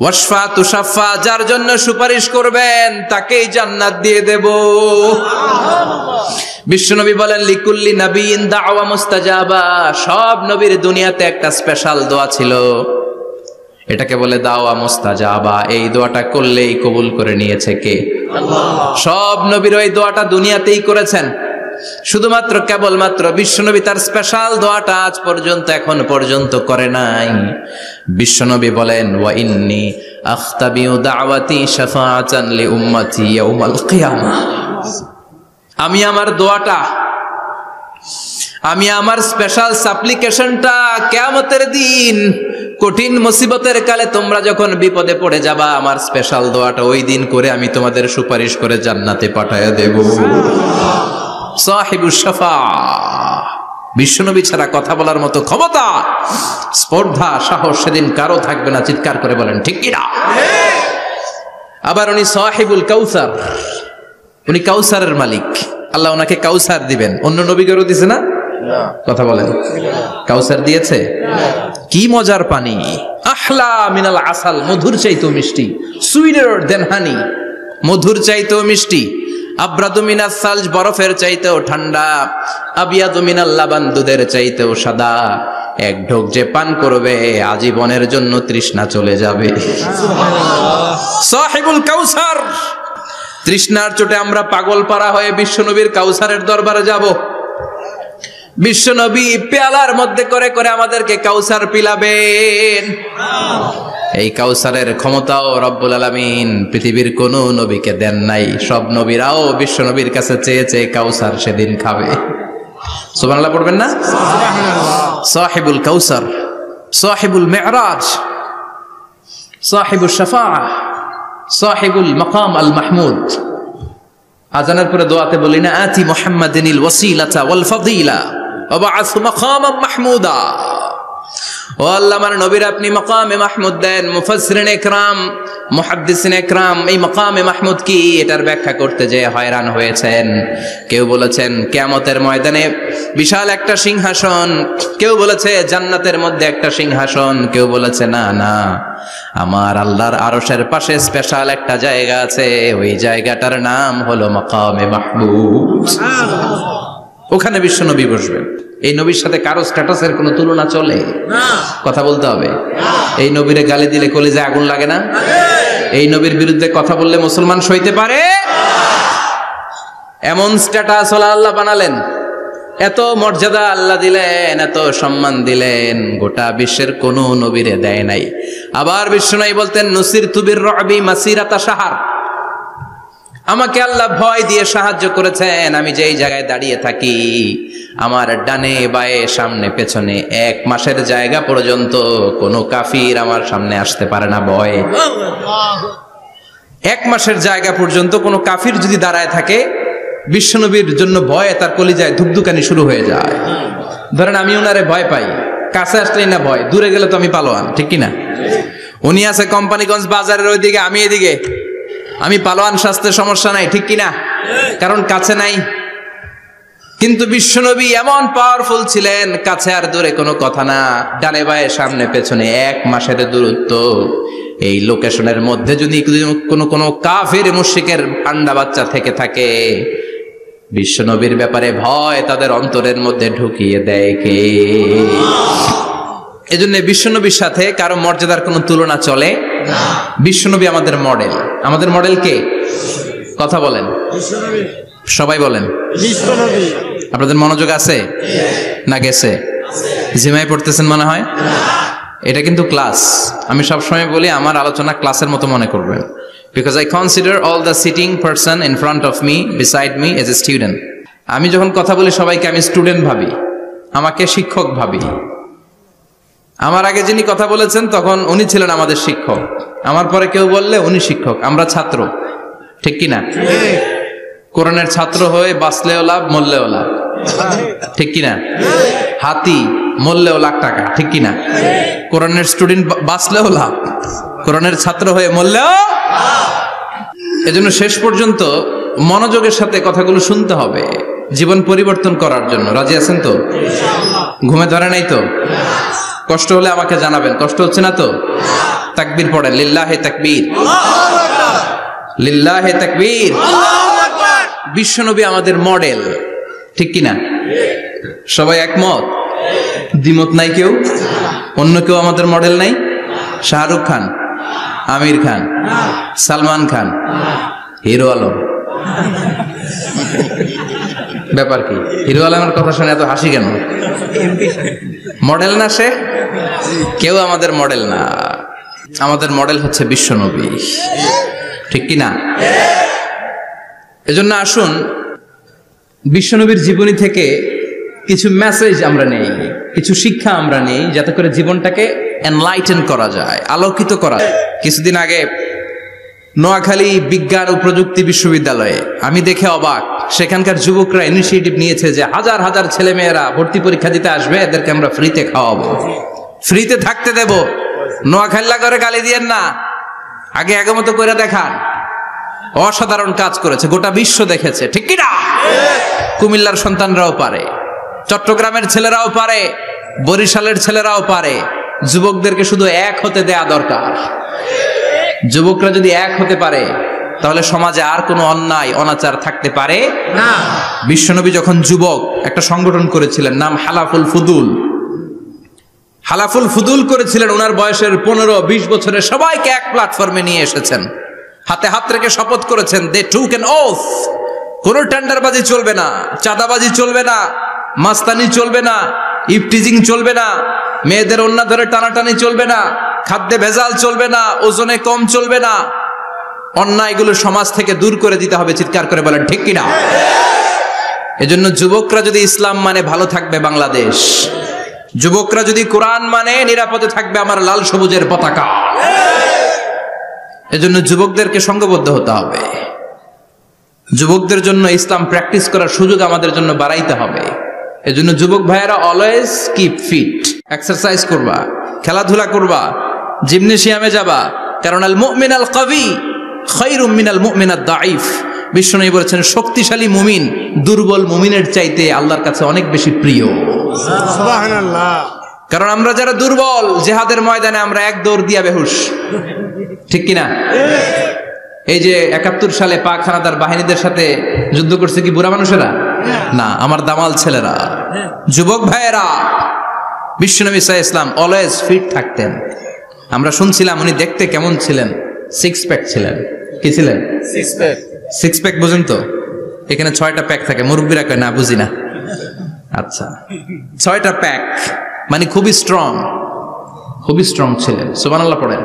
ওয়াসফা তুষাফা যার জন্য সুপারিশ করবেন তাকেই জান্নাত দিয়ে দেব। বিশ্বনবী বলেন লিকুল্লি নবীন দাওয়া মুস্তাজাবা। সব নবীর দুনিয়াতে একটা স্পেশাল দোয়া ছিল। এটাকে বলে দাওয়া মুস্তাজাবা। এই দোয়াটা করলেই কবুল করে নিয়েছে কে? সব নবীর ওই দোয়াটা দুনিয়াতেই করেছেন। শুধুমাত্র কেবলমাত্র বিশ্বনবী তার স্পেশাল দোয়াটা আজ পর্যন্ত, এখন পর্যন্ত করে নাই। বিশ্বনবী বলেন, ওয়া ইন্নি আখতাবিউ দাওয়াতি শাফাআতান লি উম্মতি ইয়াউমাল কিয়ামা। আমি আমার দোয়াটা, আমি আমার স্পেশাল সাপ্লিকেশনটা কেয়ামতের দিন কঠিন মুসিবতের কালে তোমরা যখন বিপদে পড়ে যাবা, আমার স্পেশাল দোয়াটা ওই দিন করে আমি তোমাদের সুপারিশ করে জান্নাতে পাঠাইয়া দেব। সাহিবু শাফা। বিশ্বনবী ছাড়া কথা বলার মতো ক্ষমতা, স্পর্ধা, সাহস সেদিন কারও থাকবে না, চিৎকার করে বলেন, ঠিক কিনা আবার উনি সাহিবুল কাউসার। উনি কাউসারের মালিক। আল্লাহ ওনাকে কাউসার দিবেন। অন্য নবীগরও দিছে না? কথা বলেন। কাউসার দিয়েছে? কি মজার পানি। আহলা মিনাল আসাল, মধুর চাইতো মিষ্টি। সুইটার দেন হানি মধুর চাইতো মিষ্টি। আব্রাদু মিনাল সালজ, বরফের চাইতেও ঠান্ডা। আবিয়াদু মিনাল লাবান, দুধের চাইতেও সাদা। এক ঢোক যে পান করবে, আজীবনের জন্য তৃষ্ণা চলে যাবে। সাহিবুল কাউসার! তৃষ্ণার চোটে আমরা পাগল পাড়া হয়ে বিশ্বনবীর কাউসারের দরবারে যাব। বিশ্বনবী পেয়ালার মধ্যে করে করে আমাদেরকে কাউসার পিলাবেন। এই কাউসারের ক্ষমতাও রব্বুল আলমিন পৃথিবীর কোন নবীকে দেন নাই। সব নবীরাও বিশ্বনবীর কাছে চেয়ে চেয়ে কাউসার সেদিন খাবে। সুবহানাল্লাহ পড়বেন না? সাহেবুল কাউসার, সাহেবুল মেহরাজ সাহিবুল শাফা সাহিবুল মকাম আল মাহমুদ। আজানের পরে দোয়াতে বলি না, আতি মুহাম্মাদিনিল ওয়াসিলাতা ওয়াল ফাদিলা। মাহমুদা ও আল্লাহ, আমার নবীর আপনি মাকামে মাহমুদ দেন, মুফাসসিরিন ইকরাম মুহাদ্দিসিন ইকরাম এই মাকামে মাহমুদ কি? এটার ব্যাখ্যা করতে যে হয়রান হয়েছেন। কেউ বলেছেন, কিয়ামতের ময়দানে বিশাল একটা সিংহাসন। কেউ বলেছে, জান্নাতের মধ্যে একটা সিংহাসন। কেউ বলেছে, না না, আমার আল্লাহর আরশের পাশে স্পেশাল একটা জায়গা আছে। ওই জায়গাটার নাম হলো মাকামে মাহমুদ। ওখানে বিশ্ব নবী বসবেন এই নবীর সাথে কারও স্ট্যাটাসের কোনো তুলনা চলে? কথা বলতে হবে। এই নবীরে গালি দিলে কলিজে আগুন লাগে না? এই নবীর বিরুদ্ধে কথা বললে মুসলমান সইতে পারে? এমন স্ট্যাটাস আল্লাহ বানালেন। এত মর্যাদা আল্লাহ দিলেন এত সম্মান দিলেন গোটা বিশ্বের কোন নবীরে দেয় নাই। আবার বিশ্ব নাই বলতেন নসির তুবির রবি মাসিরাতা সাহার আমাকে আল্লাহ ভয় দিয়ে সাহায্য করেছেন, আমি যেই জায়গায় দাঁড়িয়ে থাকি, আমার ডানে বায়ে সামনে পেছনে এক মাসের জায়গা পর্যন্ত কোনো কাফির আমার সামনে আসতে পারে না ভয়। এক মাসের জায়গা পর্যন্ত কোনো কাফির যদি দাঁড়ায় থাকে, বিশ্বনবীর জন্য ভয়ে তার কলিজায় ধুপধুকানি শুরু হয়ে যায়। ধরেন আমি ওনারে ভয় পাই, কাছে আসলেই না ভয়, দূরে গেলে তো আমি পালোয়ান, ঠিক কিনা? উনি আছে কোম্পানিগঞ্জ বাজারের ওইদিকে, আমি এদিকে। আমি পালোয়ান স্বাস্থ্যের সমস্যা নাই, ঠিক কিনা? কারণ কাছে নাই। কিন্তু বিশ্বনবী এমন পাওয়ারফুল ছিলেন, কাছে আর দূরে কোনো কথা না। ডানে বায়ে, সামনে পেছনে এক মাসের দূরত্ব। এই লোকেশনের মধ্যে যদি কোনো কোনো কাফের মুশিকের আন্ডা বাচ্চা থেকে থাকে, বিশ্বনবীর ব্যাপারে ভয় তাদের অন্তরের মধ্যে ঢুকিয়ে দেয় কে? এজন্য বিশ্বনবীর সাথে কারও মর্যাদার কোনো তুলনা চলে। বিশ্বনবী আমাদের মডেল আমাদের মডেল কে? কথা বলেন। সবাই বলেন। আপনাদের মনোযোগ আছে? না গেছে? জিমাই পড়তেছেন মনে হয়? এটা কিন্তু ক্লাস আমি সবসময় বলি আমার আলোচনা ক্লাসের মতো মনে করবেন। Because I consider all the sitting person in front of me beside me as a student আমি যখন কথা বলি সবাইকে আমি স্টুডেন্ট ভাবি। আমাকে শিক্ষক ভাবি। আমার আগে যিনি কথা বলেছেন, তখন উনি ছিলেন আমাদের শিক্ষক। আমার পরে কেউ বললে উনি শিক্ষক, আমরা ছাত্র। ঠিক কিনা? কোরআনের ছাত্র হয়ে বাঁচলেও লাভ, মরলেও লাভ। ঠিক কিনা? হাতি, মরলেও লাখ টাকা। ঠিক কিনা? কোরআনের স্টুডেন্ট বাঁচলেও লাভ। কোরআনের ছাত্র হয়ে মরলেও এজন্য শেষ পর্যন্ত মনোযোগের সাথে কথাগুলো শুনতে হবে, জীবন পরিবর্তন করার জন্য। রাজি আছেন তো? ঘুমে ধরে নাই তো? কষ্ট হলে আমাকে জানাবেন। কষ্ট হচ্ছে না তো? তাকবীর পড়েন, লিল্লাহে তাকবীর। লিল্লাহে তাকবীর। বিশ্বনবী আমাদের মডেল, ঠিক কিনা সবাই একমত? দ্বিমত নাই কেউ? অন্য কেউ আমাদের মডেল নাই? শাহরুখ খান, আমির খান, সালমান খান, হিরো আলম। ব্যাপার কি? হিরো আলমের কথা শুনে এত হাসি কেন? মডেল না সে? কেউ আমাদের মডেল না। আমাদের মডেল হচ্ছে বিশ্বনবী। ঠিক কি না এজন্য আসুন, বিশ্বনবীর জীবনী থেকে কিছু মেসেজ আমরা নেই, কিছু শিক্ষা আমরা নেই, যাতে করে জীবনটাকে এনলাইটেন করা যায়, আলোকিত করা যায়। কিছুদিন আগে নোয়াখালী বিজ্ঞান ও প্রযুক্তি বিশ্ববিদ্যালয়ে আমি দেখে অবাক, সেখানকার যুবকরা ইনিশিয়েটিভ নিয়েছে যে হাজার হাজার ছেলে মেয়েরা ভর্তি পরীক্ষা দিতে আসবে, এদেরকে আমরা ফ্রিতে খাওয়াবো। ফ্রিতে থাকতে দেব। নোয়াখাল্লা করে গালি দিয়েন না। আগে আগে মতো করে দেখান। অসাধারণ কাজ করেছে গোটা বিশ্ব দেখেছে। ঠিক কিনা কুমিল্লার সন্তানরাও পারে চট্টগ্রামের ছেলেরাও পারে বরিশালের ছেলেরাও পারে। যুবকদেরকে শুধু এক হতে দেয়া দরকার। যুবকরা যদি এক হতে পারে তাহলে সমাজে আর কোনো অন্যায় অনাচার থাকতে পারে না। বিশ্বনবী যখন যুবক একটা সংগঠন করেছিলেন নাম হালাফুল ফুদুল। হালাফুল ফুদুল করেছিলেন, ওনার বয়সের পনেরো, বিশ বছরের সবাইকে এক প্ল্যাটফর্মে নিয়ে এসেছেন। হাতে হাত রেখে শপথ করেছেন দে টু ক্যান ওথ কোন টেন্ডারবাজি চলবে না, চাঁদাবাজি চলবে না, মাস্তানি চলবে না, ইফটিজিং চলবে না, মেয়েদের অন্য ধরে টানাটানি চলবে না, খাদ্যে ভেজাল চলবে না, ওজনে কম চলবে না। অন্যায়গুলো সমাজ থেকে দূর করে দিতে হবে, চিৎকার করে বলেন, ঠিক কিনা? এজন্য যুবকরা যদি ইসলাম মানে ভালো থাকবে বাংলাদেশ যুবকরা যদি কোরআন মানে নিরাপদে থাকবে আমার লাল সবুজের পতাকা। এজন্য যুবকদেরকে সঙ্গবদ্ধ হতে হবে। যুবকদের জন্য ইসলাম প্র্যাকটিস করার সুযোগ আমাদের জন্য বাড়াইতে হবে। এজন্য যুবক ভাইয়েরা অলওয়েজ কিপ ফিট এক্সারসাইজ করবা, খেলাধুলা করবা জিমনেশিয়ামে যাবা। কারণ আল মুমিন আল কবি খৈরুম মিনাল মুমিন আদ দাইফ বিষ্ণু বলেছেন শক্তিশালী মুমিন দুর্বল মুমিনের চাইতে আল্লাহর কাছে অনেক বেশি প্রিয়। কারণ আমরা যারা দুর্বল জেহাদের ময়দানে আমরা এক দৌড় দিয়া বেহুশ। ঠিক কিনা? এই যে একাত্তর সালে পাক হানাদার বাহিনীদের সাথে যুদ্ধ করছে কি বুড়া মানুষেরা? না আমার দামাল ছেলেরা যুবক ভাইয়েরা। বিশ্বনবী সাহা ইসলাম অলওয়েজ ফিট থাকতেন। আমরা শুনছিলাম উনি দেখতে কেমন ছিলেন সিক্স প্যাক ছিলেন। কি ছিলেন? সিক্স প্যাক সিক্স প্যাক বুঝুন তো? এখানে ছয়টা প্যাক থাকে মুরব্বীরা কয় না বুঝি না। আচ্ছা। ছয়টা প্যাক মানে খুবই স্ট্রং খুবই স্ট্রং ছিলেন সুবহানাল্লাহ পড়েন।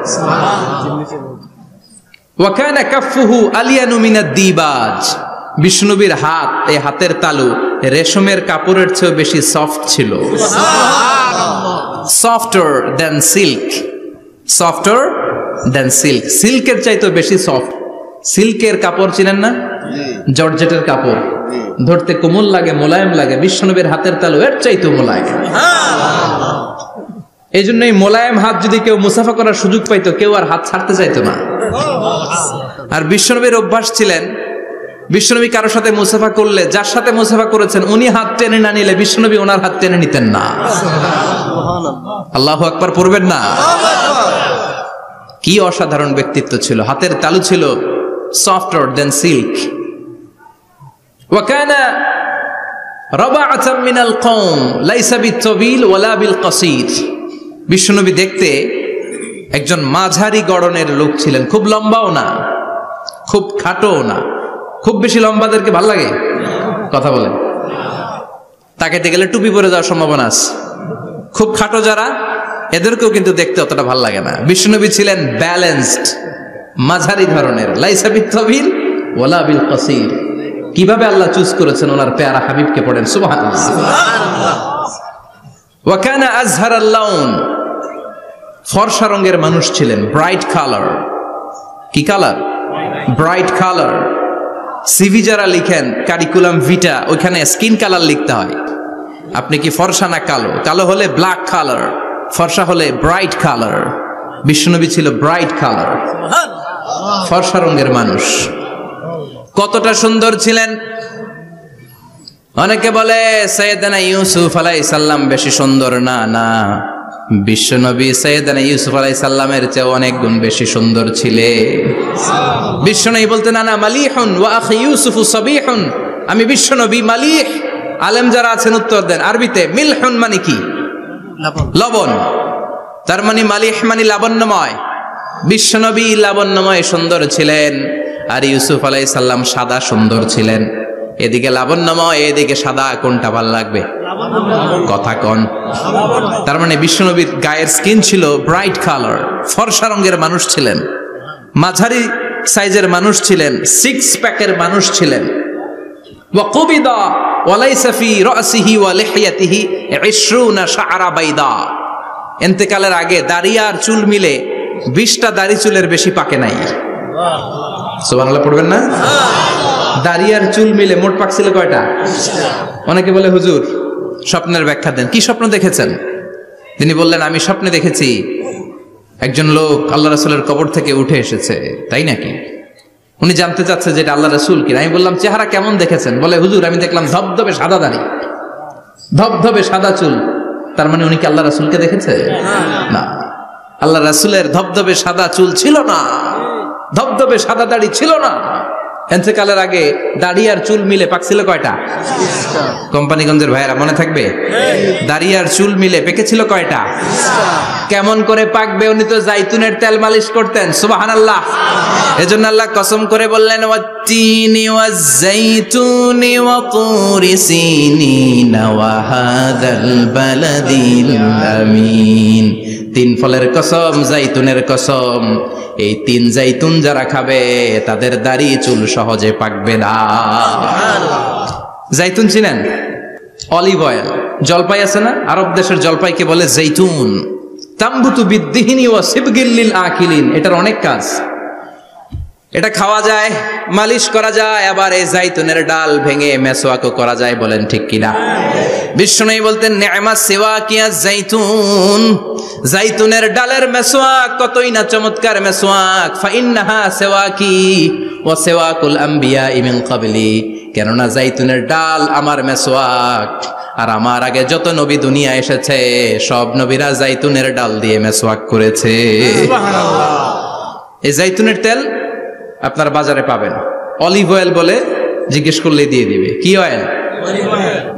ওয়াকানা কাফুহু আলিয়ানু মিনাদ দিবাজ। বিষ্ণুবীর হাত এই হাতের তালু রেশমের কাপড়ের চেয়েও বেশি সফট ছিল। Softer than silk softer than silk সিল্কের চাইতেও বেশি সফট সিল্কের কাপড় চিনেন না? জর্জেটের কাপড়। ধরতে কোমল লাগে মোলায়েম লাগে বিশ্বনবীর হাতের তালু এর চাইতেও মোলায়েম। এই জন্য এই মোলায়েম হাত যদি কেউ মুসাফা করার সুযোগ পাইতো কেউ আর হাত ছাড়তে চাইতো না। আর বিশ্বনবীর অভ্যাস ছিলেন বিশ্বনবী কারোর সাথে মুসাফা করলে যার সাথে মুসাফা করেছেন উনি হাত টেনে না নিলে বিশ্বনবী ওনার হাত টেনে নিতেন না। আল্লাহ আকবার পড়বেন না? কি অসাধারণ ব্যক্তিত্ব ছিল হাতের তালু ছিল সফটওয়্যার দেন সিল্ক وكان ربعة من القوم ليس بالطويل ولا بالقصير বিশ্বনবী দেখতে একজন মাঝারি গড়নের লোক ছিলেন খুব লম্বাও না খুব খাটোও না খুব বেশি লম্বাদেরকে ভাল লাগে কথা বলেন তাকাইতে গেলে টুপি পরে যাওয়ার সম্ভাবনা আছে খুব খাটো যারা এদেরকেও কিন্তু দেখতে অতটা ভাল লাগে না বিষ্ণুনবী ছিলেন ব্যালেন্সড মাঝারি ধরনের। ওলা বিল কসির। কীভাবে আল্লাহ চুজ করেছেন ওনার পেয়ারা হাবিবকে পড়েন? ওয়াকানা আজহার আল্লাউন ফর্সা রঙের মানুষ ছিলেন। Bright colour. কি কালার? Bright colour. সিভি যারা লিখেন, কারিকুলাম ভিটা, ওইখানে স্কিন কালার লিখতে হয়। আপনি কি ফর্সা না কালো? কালো হলে ব্ল্যাক কালার, ফর্সা হলে ব্রাইট কালার। বিষ্ণুনবী ছিল ব্রাইট কালার। ফর্সা রঙের মানুষ। কতটা সুন্দর ছিলেন? অনেকে বলে সৈয়দানা ইউসুফ আলাই সাল্লাম বেশি সুন্দর। না না। বিশ্বনবী সৈয়দানা ইউসুফ আলাই সাল্লামের চেয়ে অনেক গুণ বেশি সুন্দর ছিলে। বিশ্বনবী বলতে না না মালিহুন ওয়া আখি ইউসুফু সাবিহুন। আমি বিশ্বনবী মালিহ। আলেম যারা আছেন উত্তর দেন। আরবিতে মিলহুন মানে কি? লবণ। তার মানে মালিহ মানে লাবণ্যময়। বিশ্বনবী লাবণ্যময় সুন্দর ছিলেন, আর ইউসুফ আলাই সাল্লাম সাদা সুন্দর ছিলেন। এদিকে লাবণ্যময়, এদিকে সাদা, কোনটা ভালো লাগবে? কথা কন। তার মানে বিশ্বনবীর গায়ের স্কিন ছিল ব্রাইট কালার, ফর্সা রঙের মানুষ ছিলেন, মাঝারি সাইজের মানুষ ছিলেন সিক্স প্যাকের মানুষ ছিলেন। ওয়াকুবিদা আগে দাঁড়িয়ে আর চুল মিলে বিশটা দাড়ি চুলের বেশি পাকে নাই। পড়বেন না? দাড়ি আর চুল মিলে মোট পাকছিল কয়টা? অনেকে বলে, হুজুর, স্বপ্নের ব্যাখ্যা দেন। কি স্বপ্ন দেখেছেন? তিনি বললেন, আমি স্বপ্নে দেখেছি একজন লোক আল্লাহ রাসূলের কবর থেকে উঠে এসেছে। তাই নাকি? উনি জানতে চাচ্ছে যে এটা আল্লাহ রসুল কিনা। আমি বললাম, চেহারা কেমন দেখেছেন? বলে, হুজুর, আমি দেখলাম ধবধবে সাদা দাড়ি, ধবধবে সাদা চুল। তার মানে উনি কি আল্লাহ রাসুলকে দেখেছে? না। আল্লাহ রাসুলের ধবধবে সাদা চুল ছিল না। ধবধবে সাদা দাড়ি ছিল না। এন্তেকালের আগে দাড়ি আর চুল মিলে পাকছিল কয়টা? কোম্পানিগঞ্জের ভাইয়েরা, মনে থাকবে? দাড়ি আর চুল মিলে পেকেছিল কয়টা? কেমন করে পাকবে? উনি তো জাইতুনের তেল মালিশ করতেন সুবাহান আল্লাহ এজন্য আল্লাহ কসম করে বললেন ওয়া তুরি সিনিনা ওয়া হাদাল বালাদিল আমিন। তিন ফলের কসম, জাইতুনের কসম। এই তিন জাইতুন যারা খাবে তাদের দাড়ি চুল সহজে পাকবে না। জাইতুন চিনেন অলিভ অয়েল। জলপাই আছে না? আরব দেশের জলপাইকে বলে জৈতুন। তাম্বুতু বিদ্দিহিনী ও শিবগিল্লিল আকিলিন। এটার অনেক কাজ। এটা খাওয়া যায় মালিশ করা যায় আবার এই জাইতুনের ডাল ভেঙে মেসোয়াকও করা যায় বলেন ঠিক কিনা? বিষ্ণু বলতেন নেমা সেবা কিয়া জাইতুন? জাইতুনের ডালের মেসোয়াক কতই না চমৎকার মেসোয়াক। ফাইন্নাহা সেওয়াকি ও সেওয়াকুল আম্বিয়া ইমিন কাবলি কেননা জাইতুনের ডাল আমার মেসোয়াক আর আমার আগে যত নবী দুনিয়া এসেছে সব নবীরা জাইতুনের ডাল দিয়ে মেসোয়াক করেছে। এই জাইতুনের তেল আপনার বাজারে পাবেন। অলিভ অয়েল বলে জিজ্ঞেস করলে দিয়ে দিবে। কি অয়েল?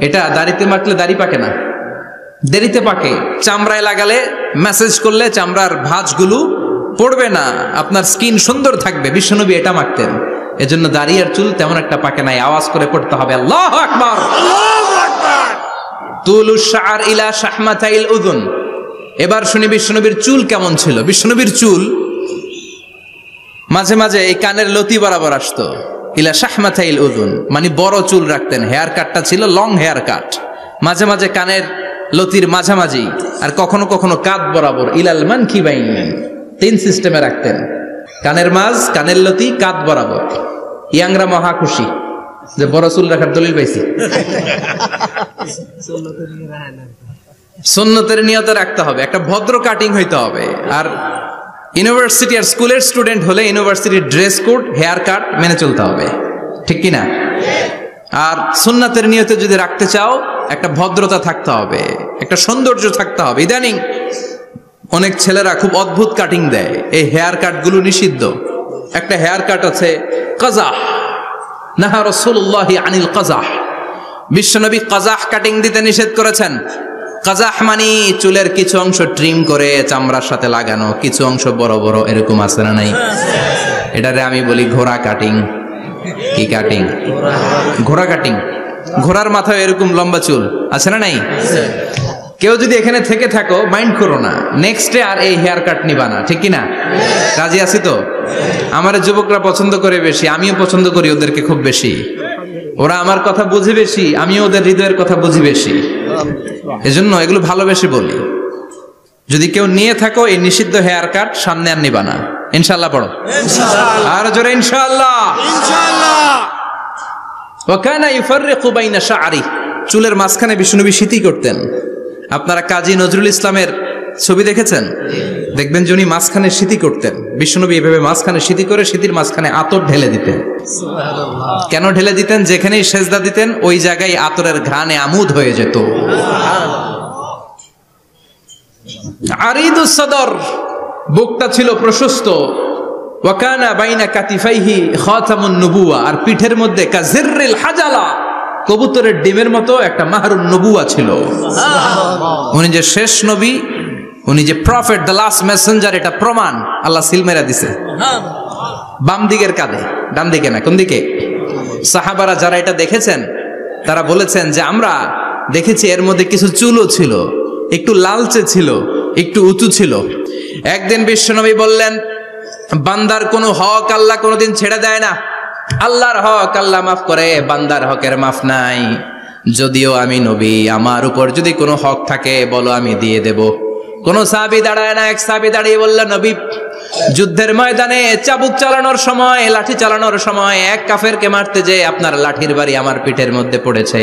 এটা দাড়িতে মাখলে দাড়ি পাকে না। দেরিতে পাকে। চামড়ায় লাগালে মেসেজ করলে চামড়ার ভাঁজগুলো পড়বে না। আপনার স্কিন সুন্দর থাকবে। বিশ্বনবী এটা মাখতেন। এজন্য দাড়ি আর চুল তেমন একটা পাকে নাই। আওয়াজ করে পড়তে হবে। আল্লাহ আকবার! তুলু ইলা শাহমাতাইল উদুন। এবার শুনি বিশ্বনবীর চুল কেমন ছিল? বিশ্বনবীর চুল মাঝে মাঝে এই কানের লতি বরাবর আসতো। ইলা শাহমাথাইল উদুন মানে বড় চুল রাখতেন। হেয়ার কাটটা ছিল লং হেয়ার কাট। মাঝে মাঝে কানের লতির মাঝামাঝি আর কখনো কখনো কাত বরাবর ইলাল মান কি বাইন তিন সিস্টেমে রাখতেন। কানের মাঝ, কানের লতি কাত বরাবর। ইয়াংরা মহা খুশি যে বড় চুল রাখার দলিল পাইছি। সুন্নতের নিয়ত রাখতে হবে। একটা ভদ্র কাটিং হইতে হবে। আর ইউনিভার্সিটি আর স্কুলের স্টুডেন্ট হলে ইউনিভার্সিটির ড্রেস কোড হেয়ার কাট মেনে চলতে হবে। ঠিক কি না আর সুন্নাতের নিয়তে যদি রাখতে চাও, একটা ভদ্রতা থাকতে হবে, একটা সৌন্দর্য থাকতে হবে। ইদানিং অনেক ছেলেরা খুব অদ্ভুত কাটিং দেয়। এই হেয়ার কাটগুলো নিষিদ্ধ। একটা হেয়ার কাট আছে কাজাহ নাহা রসুল্লাহ আনিল কাজাহ বিশ্বনবী কাজাহ কাটিং দিতে নিষেধ করেছেন। কাজাহ মানি, চুলের কিছু অংশ ট্রিম করে চামড়ার সাথে লাগানো। কিছু অংশ বড় বড়, এরকম আছে না নাই? এটারে আমি বলি ঘোড়া কাটিং কি কাটিং ঘোড়া কাটিং ঘোড়ার মাথায় এরকম লম্বা চুল, আছে না নাই? কেউ যদি এখানে থেকে থাকো মাইন্ড করো না। নেক্সট আর এই হেয়ার কাট নিবা না, ঠিক কি না রাজি আছি তো? আমার যুবকরা পছন্দ করে বেশি, আমিও পছন্দ করি ওদেরকে খুব বেশি। ওরা আমার কথা বুঝে বেশি, আমিও ওদের হৃদয়ের কথা বুঝি বেশি। এজন্য এগুলো ভালোবেসে বলি। যদি কেউ নিয়ে থাকো এই নিষিদ্ধ হেয়ার কাট সামনে আর নিবা না। ইনশাল্লাহ পড়ো। আর জোরে ইনশাল্লাহ ওকানা ইফাররিকু বাইনা শাআরি। চুলের মাঝখানে বিষ্ণুবি স্মৃতি করতেন। আপনারা কাজী নজরুল ইসলামের ছবি দেখেছেন? দেখবেন যে উনি মাঝখানে স্মৃতি করতেন। বিশ্বনবী এভাবে মাঝখানে স্মৃতি করে স্মৃতির মাঝখানে আতর ঢেলে দিতেন। কেন ঢেলে দিতেন? যেখানেই সেজদা দিতেন ওই জায়গায় আতরের ঘ্রাণে আমুদ হয়ে যেত। আরিদুস সদর বুকটা ছিল প্রশস্ত। ওয়াকানা বাইনা কাতিফাইহি খাতামুন নবুয়া আর পিঠের মধ্যে কাজিররিল হাজালা কবুতরের ডিমের মতো একটা মাহরুন নবুয়া ছিল। উনি যে শেষ নবী উনি যে প্রফেট দ্য লাস্ট মেসেঞ্জার এটা প্রমাণ। আল্লাহ সিলমেরা দিছে। বাম দিকের কাঁধে। ডান দিকে না কোন দিকে? সাহাবারা যারা এটা দেখেছেন তারা বলেছেন যে আমরা দেখেছি এর মধ্যে কিছু চুলও ছিল একটু লালচে ছিল একটু উঁচু ছিল। একদিন বিশ্বনবী বললেন বান্দার কোনো হক আল্লাহ কোনোদিন ছেড়ে দেয় না। আল্লাহর হক আল্লাহ মাফ করে বান্দার হকের মাফ নাই। যদিও আমি নবী আমার উপর যদি কোনো হক থাকে বলো আমি দিয়ে দেব। কোন সাহাবি দাঁড়ায় না, এক সাহাবি দাঁড়িয়ে বলল, নবী, যুদ্ধের ময়দানে চাবুক চালানোর সময়, লাঠি চালানোর সময় এক কাফেরকে মারতে যে আপনার লাঠির বাড়ি আমার পিঠের মধ্যে পড়েছে।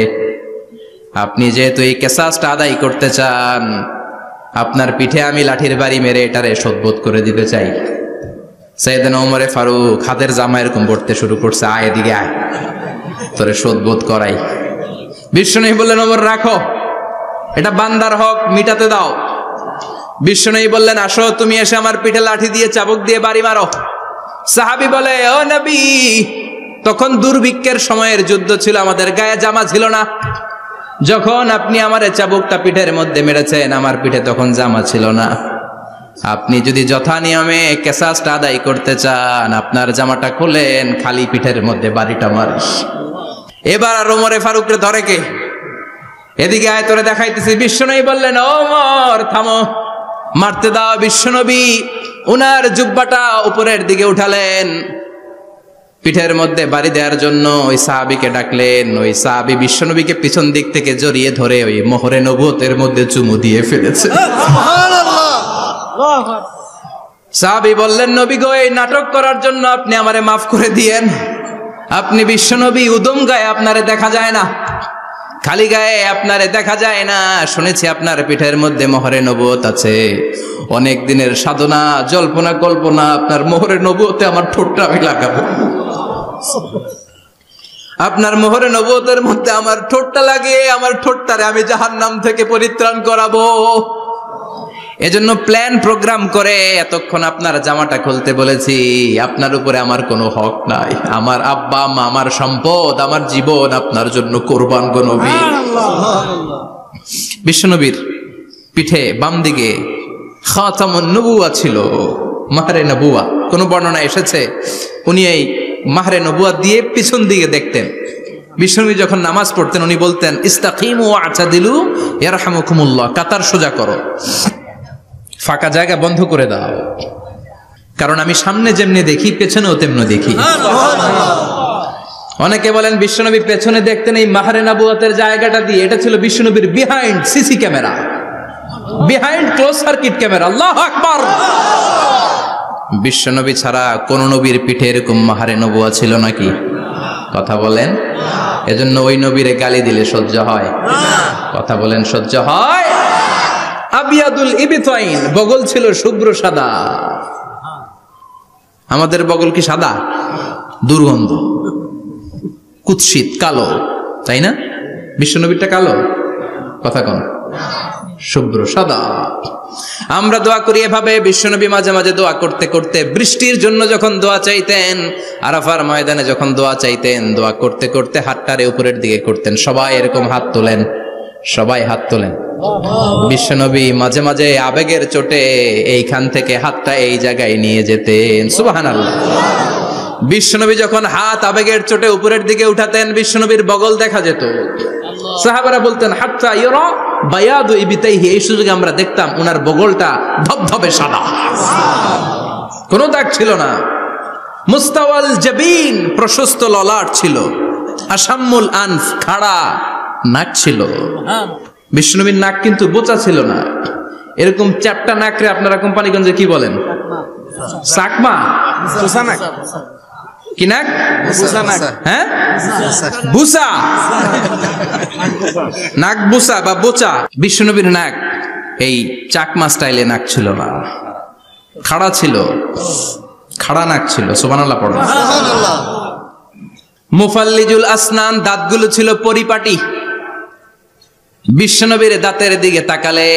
আপনি যেহেতু এই কেসাসটা আদায় করতে চান, আপনার পিঠে আমি লাঠির বাড়ি মেরে এটারে শোধবোধ করে দিতে চাই। সেদিন ওমরে ফারুক, হাতের জামা এরকম পড়তে শুরু করছে, আয় এদিকে আয়। তোরে শোধবোধ করাই। বিশ্বনবী বললেন, ওমর, রাখো। এটা বান্দার হক, মিটাতে দাও। বিশ্বনবী বললেন, আসো, তুমি এসে আমার পিঠে লাঠি দিয়ে চাবুক দিয়ে বাড়ি মারো। সাহাবি বলে, ও নবী, তখন দুর্ভিক্ষের সময়ের যুদ্ধ ছিল, আমাদের গায়ে জামা ছিল না। যখন আপনি আমার চাবুকটা পিঠের মধ্যে মেরেছেন, আমার পিঠে তখন জামা ছিল না। আপনি যদি যথা নিয়মে কেসাসটা আদায় করতে চান, আপনার জামাটা খুলেন, খালি পিঠের মধ্যে বাড়িটা মারিস। এবার আর ওমরে ফারুকরে ধরে কে? এদিকে আয় তোরে দেখাইতেছি বিশ্বনবী বললেন ওমর, থামো। মারতে দাও বিশ্বনবী। উনার জুব্বাটা উপরের দিকে উঠালেন। পিঠের মধ্যে বাড়ি দেওয়ার জন্য ওই সাহাবিকে ডাকলেন। ওই সাহাবি বিশ্বনবীকে পিছন দিক থেকে জড়িয়ে ধরে ওই মোহরে নবতের মধ্যে চুমু দিয়ে ফেলেছে। সাহাবি বললেন নবী গো এই নাটক করার জন্য আপনি আমারে মাফ করে দিয়েন। আপনি বিশ্বনবী উদম গায়ে আপনারে দেখা যায় না। খালি গায়ে আপনারে দেখা যায় না। শুনেছি আপনার পিঠের মধ্যে মোহরে নবত আছে। অনেক দিনের সাধনা, জল্পনা, কল্পনা, আপনার মোহরে নবতে আমার ঠোঁটটা আমি লাগাবো। আপনার মোহরে নবতের মধ্যে আমার ঠোঁটটা লাগে আমার ঠোঁটটারে আমি জাহান নাম থেকে পরিত্রাণ করাবো। এজন্য প্ল্যান প্রোগ্রাম করে এতক্ষণ আপনার জামাটা খুলতে বলেছি আপনার উপরে আমার কোনো হক নাই। আমার আব্বা মা আমার সম্পদ আমার জীবন আপনার জন্য কোরবান গো নবী। বিশ্বনবীর পিঠে বাম দিকে খাতামুন নবুয়া ছিল মাহরে নবুয়া। কোন বর্ণনা এসেছে? উনি এই মাহরে নবুয়া দিয়ে পিছন দিকে দেখতেন। বিশ্বনবী যখন নামাজ পড়তেন উনি বলতেন ইস্তাকিম ও আচা দিলু ইয়ারহামুকুমুল্লাহ কাতার সোজা করো। ফাঁকা জায়গা বন্ধ করে দাও। কারণ আমি সামনে যেমনি দেখি পেছনেও তেমনি দেখি। অনেকে বলেন বিশ্বনবী পেছনে দেখতেন এই মাহারে নাবুয়াতের জায়গাটা দিয়ে। এটা ছিল বিশ্বনবীর behind CC camera behind close circuit camera আল্লাহ আকবার। বিশ্বনবী ছাড়া কোন নবীর পিঠে এরকম মাহারে নবুয়া ছিল নাকি? কথা বলেন। এজন্য ওই নবীরে গালি দিলে সহ্য হয়। কথা বলেন সহ্য হয়। আবিয়াদুল ইবিতাইন। বগল ছিল শুভ্র সাদা। আমাদের বগল কি সাদা? দুর্গন্ধ। কুৎসিত, কালো। তাই না? বিশ্বনবীরটা কালো? কথা কন। শুভ্র সাদা। আমরা দোয়া করি এভাবে বিশ্বনবী মাঝে মাঝে দোয়া করতে করতে বৃষ্টির জন্য যখন দোয়া চাইতেন, আরাফার ময়দানে যখন দোয়া চাইতেন, দোয়া করতে করতে হাতটারে উপরের দিকে করতেন, সবাই এরকম হাত তোলেন। সবাই হাত তোলেন। বিশ্বনবী মাঝে মাঝে আবেগের চোটে এইখান থেকে হাতটা এই জায়গায় নিয়ে যেতেন। সুবাহান বিশ্বনবী যখন হাত আবেগের চোটে উপরের দিকে উঠাতেন, বিশ্বনবীর বগল দেখা যেত। সাহাবারা বলতেন হাতটা ইয়রা বায়াদু ইবিতাইহি, এই সুযোগে আমরা দেখতাম ওনার বগলটা ধবধবে সাদা। কোনো দাগ ছিল না। মুস্তাওয়াল জাবিন প্রশস্ত ললাট ছিল। আসাম্মুল আনফ খাড়া। নাক ছিল। বিষ্ণুবীর নাক কিন্তু বোচা ছিল না। এরকম চ্যাপটা নাকরে আপনারা কোম্পানিগঞ্জে কি বলেন? সাকমা। কি নাক? হ্যাঁ? বুসা নাক বুসা বা বোচা। বিষ্ণুনবীর নাক। এই চাকমা স্টাইলে নাক ছিল না। খাড়া ছিল। খাড়া নাক ছিল। সোবানাল্লাহ পড়ো। মুফাল্লিজুল আসনান দাঁতগুলো ছিল পরিপাটি। বিশ্বনবীর দাঁতের দিকে তাকালে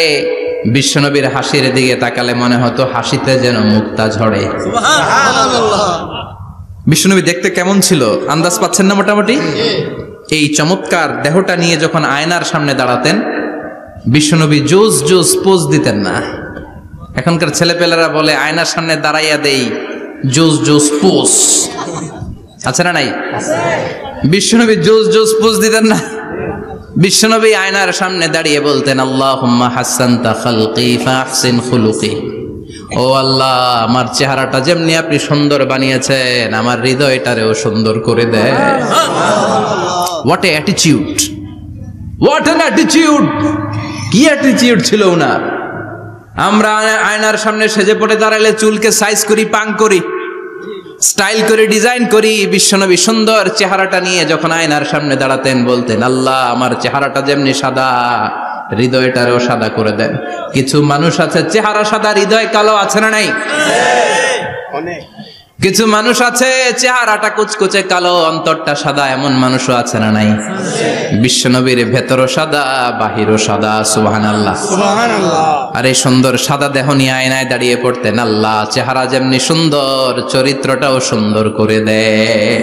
বিশ্বনবীর হাসির দিকে তাকালে মনে হতো হাসিতে যেন মুক্তা ঝরে। বিশ্বনবী দেখতে কেমন ছিল? আন্দাজ পাচ্ছেন না মোটামুটি? এই চমৎকার দেহটা নিয়ে যখন আয়নার সামনে দাঁড়াতেন বিশ্বনবী জোস জোস পোজ দিতেন না। এখনকার ছেলেপেলেরা বলে আয়নার সামনে দাঁড়াইয়া দেই জোস জোস পোজ। আছে না নাই? বিশ্বনবী জোস জোস পোজ দিতেন না। বিশ্বনবী আয়নার সামনে দাঁড়িয়ে বলতেন আল্লাহ হাসান খালকি ফাহসিন খুলুকি। ও আল্লাহ, আমার চেহারাটা যেমনি আপনি সুন্দর বানিয়েছেন, আমার হৃদয়টারেও সুন্দর করে দেয়। হোয়াট অ্যান অ্যাটিটিউড কি অ্যাটিটিউড ছিল ওনার আমরা আয়নার সামনে সেজে পড়ে দাঁড়ালে চুলকে সাইজ করি, পাং করি। স্টাইল করে ডিজাইন করি, বিশ্বনবী সুন্দর চেহারাটা নিয়ে যখন আয়নার সামনে দাঁড়াতেন বলতেন, আল্লাহ, আমার চেহারাটা যেমনি সাদা, হৃদয়টারও সাদা করে দেন। কিছু মানুষ আছে, চেহারা সাদা, হৃদয় কালো আছে না নাই? অনেক। কিছু মানুষ আছে চেহারাটা কুচকুচে কালো অন্তরটা সাদা এমন মানুষও আছে না নাই? বিশ্বনবীর ভেতরও সাদা বাহিরও সাদা সুবাহান আল্লাহ আর এই সুন্দর সাদা দেহ নিয়ে আয়নায় দাঁড়িয়ে পড়তেন আল্লাহ চেহারা যেমনি সুন্দর চরিত্রটাও সুন্দর করে দেয়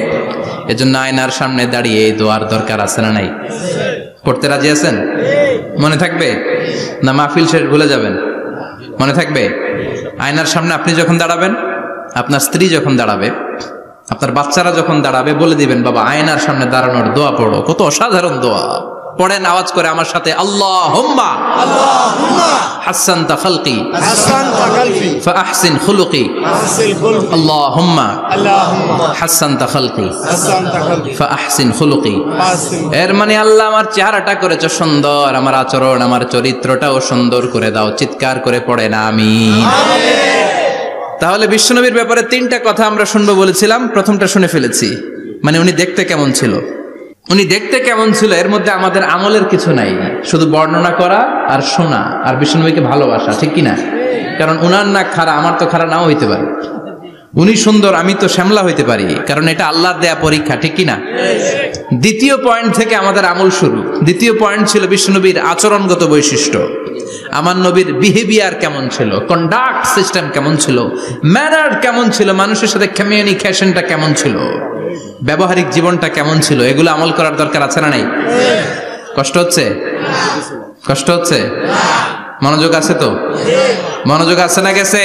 এজন্য আয়নার সামনে দাঁড়িয়ে এই দোয়ার দরকার আছে না নাই? পড়তে রাজি আছেন? মনে থাকবে? না মাহফিল শেষ ভুলে যাবেন? মনে থাকবে? আয়নার সামনে আপনি যখন দাঁড়াবেন আপনার স্ত্রী যখন দাঁড়াবে আপনার বাচ্চারা যখন দাঁড়াবে বলে দিবেন বাবা আয়নার সামনে দাঁড়ানোর দোয়া পড়ো। কত অসাধারণ দোয়া। পড়েন আওয়াজ করে আমার সাথে আল্লাহ হোম্মা হাসান তাকালকি ফাহসিন খুলুকি আল্লাহ হোম্মা হাসান তাকালকি ফাহসিন খুলুকি এর মানে আল্লাহ আমার চেহারাটা করেছ সুন্দর আমার আচরণ আমার চরিত্রটাও সুন্দর করে দাও চিৎকার করে পড়েন আমি তাহলে বিশ্বনবীর ব্যাপারে তিনটা কথা আমরা শুনব বলেছিলাম, প্রথমটা শুনে ফেলেছি। মানে উনি দেখতে কেমন ছিল? উনি দেখতে কেমন ছিল এর মধ্যে আমাদের আমলের কিছু নাই। শুধু বর্ণনা করা আর শোনা, আর বিশ্বনবীকে ভালোবাসা, ঠিক কিনা? কারণ উনার না খারা আমার তো খারা নাও হইতে পারে। উনি সুন্দর, আমি তো শ্যামলা হইতে পারি, কারণ এটা আল্লাহর দেয়া পরীক্ষা, ঠিক কি না? দ্বিতীয় পয়েন্ট থেকে আমাদের আমল শুরু। দ্বিতীয় পয়েন্ট ছিল বিশ্বনবীর আচরণগত বৈশিষ্ট্য। আমার নবীর বিহেভিয়ার কেমন ছিল? কন্ডাক্ট সিস্টেম কেমন ছিল? ম্যানার কেমন ছিল? মানুষের সাথে কমিউনিকেশনটা কেমন ছিল? ব্যবহারিক জীবনটা কেমন ছিল? এগুলো আমল করার দরকার আছে না নাই? কষ্ট হচ্ছে? কষ্ট হচ্ছে? মনোযোগ আছে তো? মনোযোগ আছে না গেছে?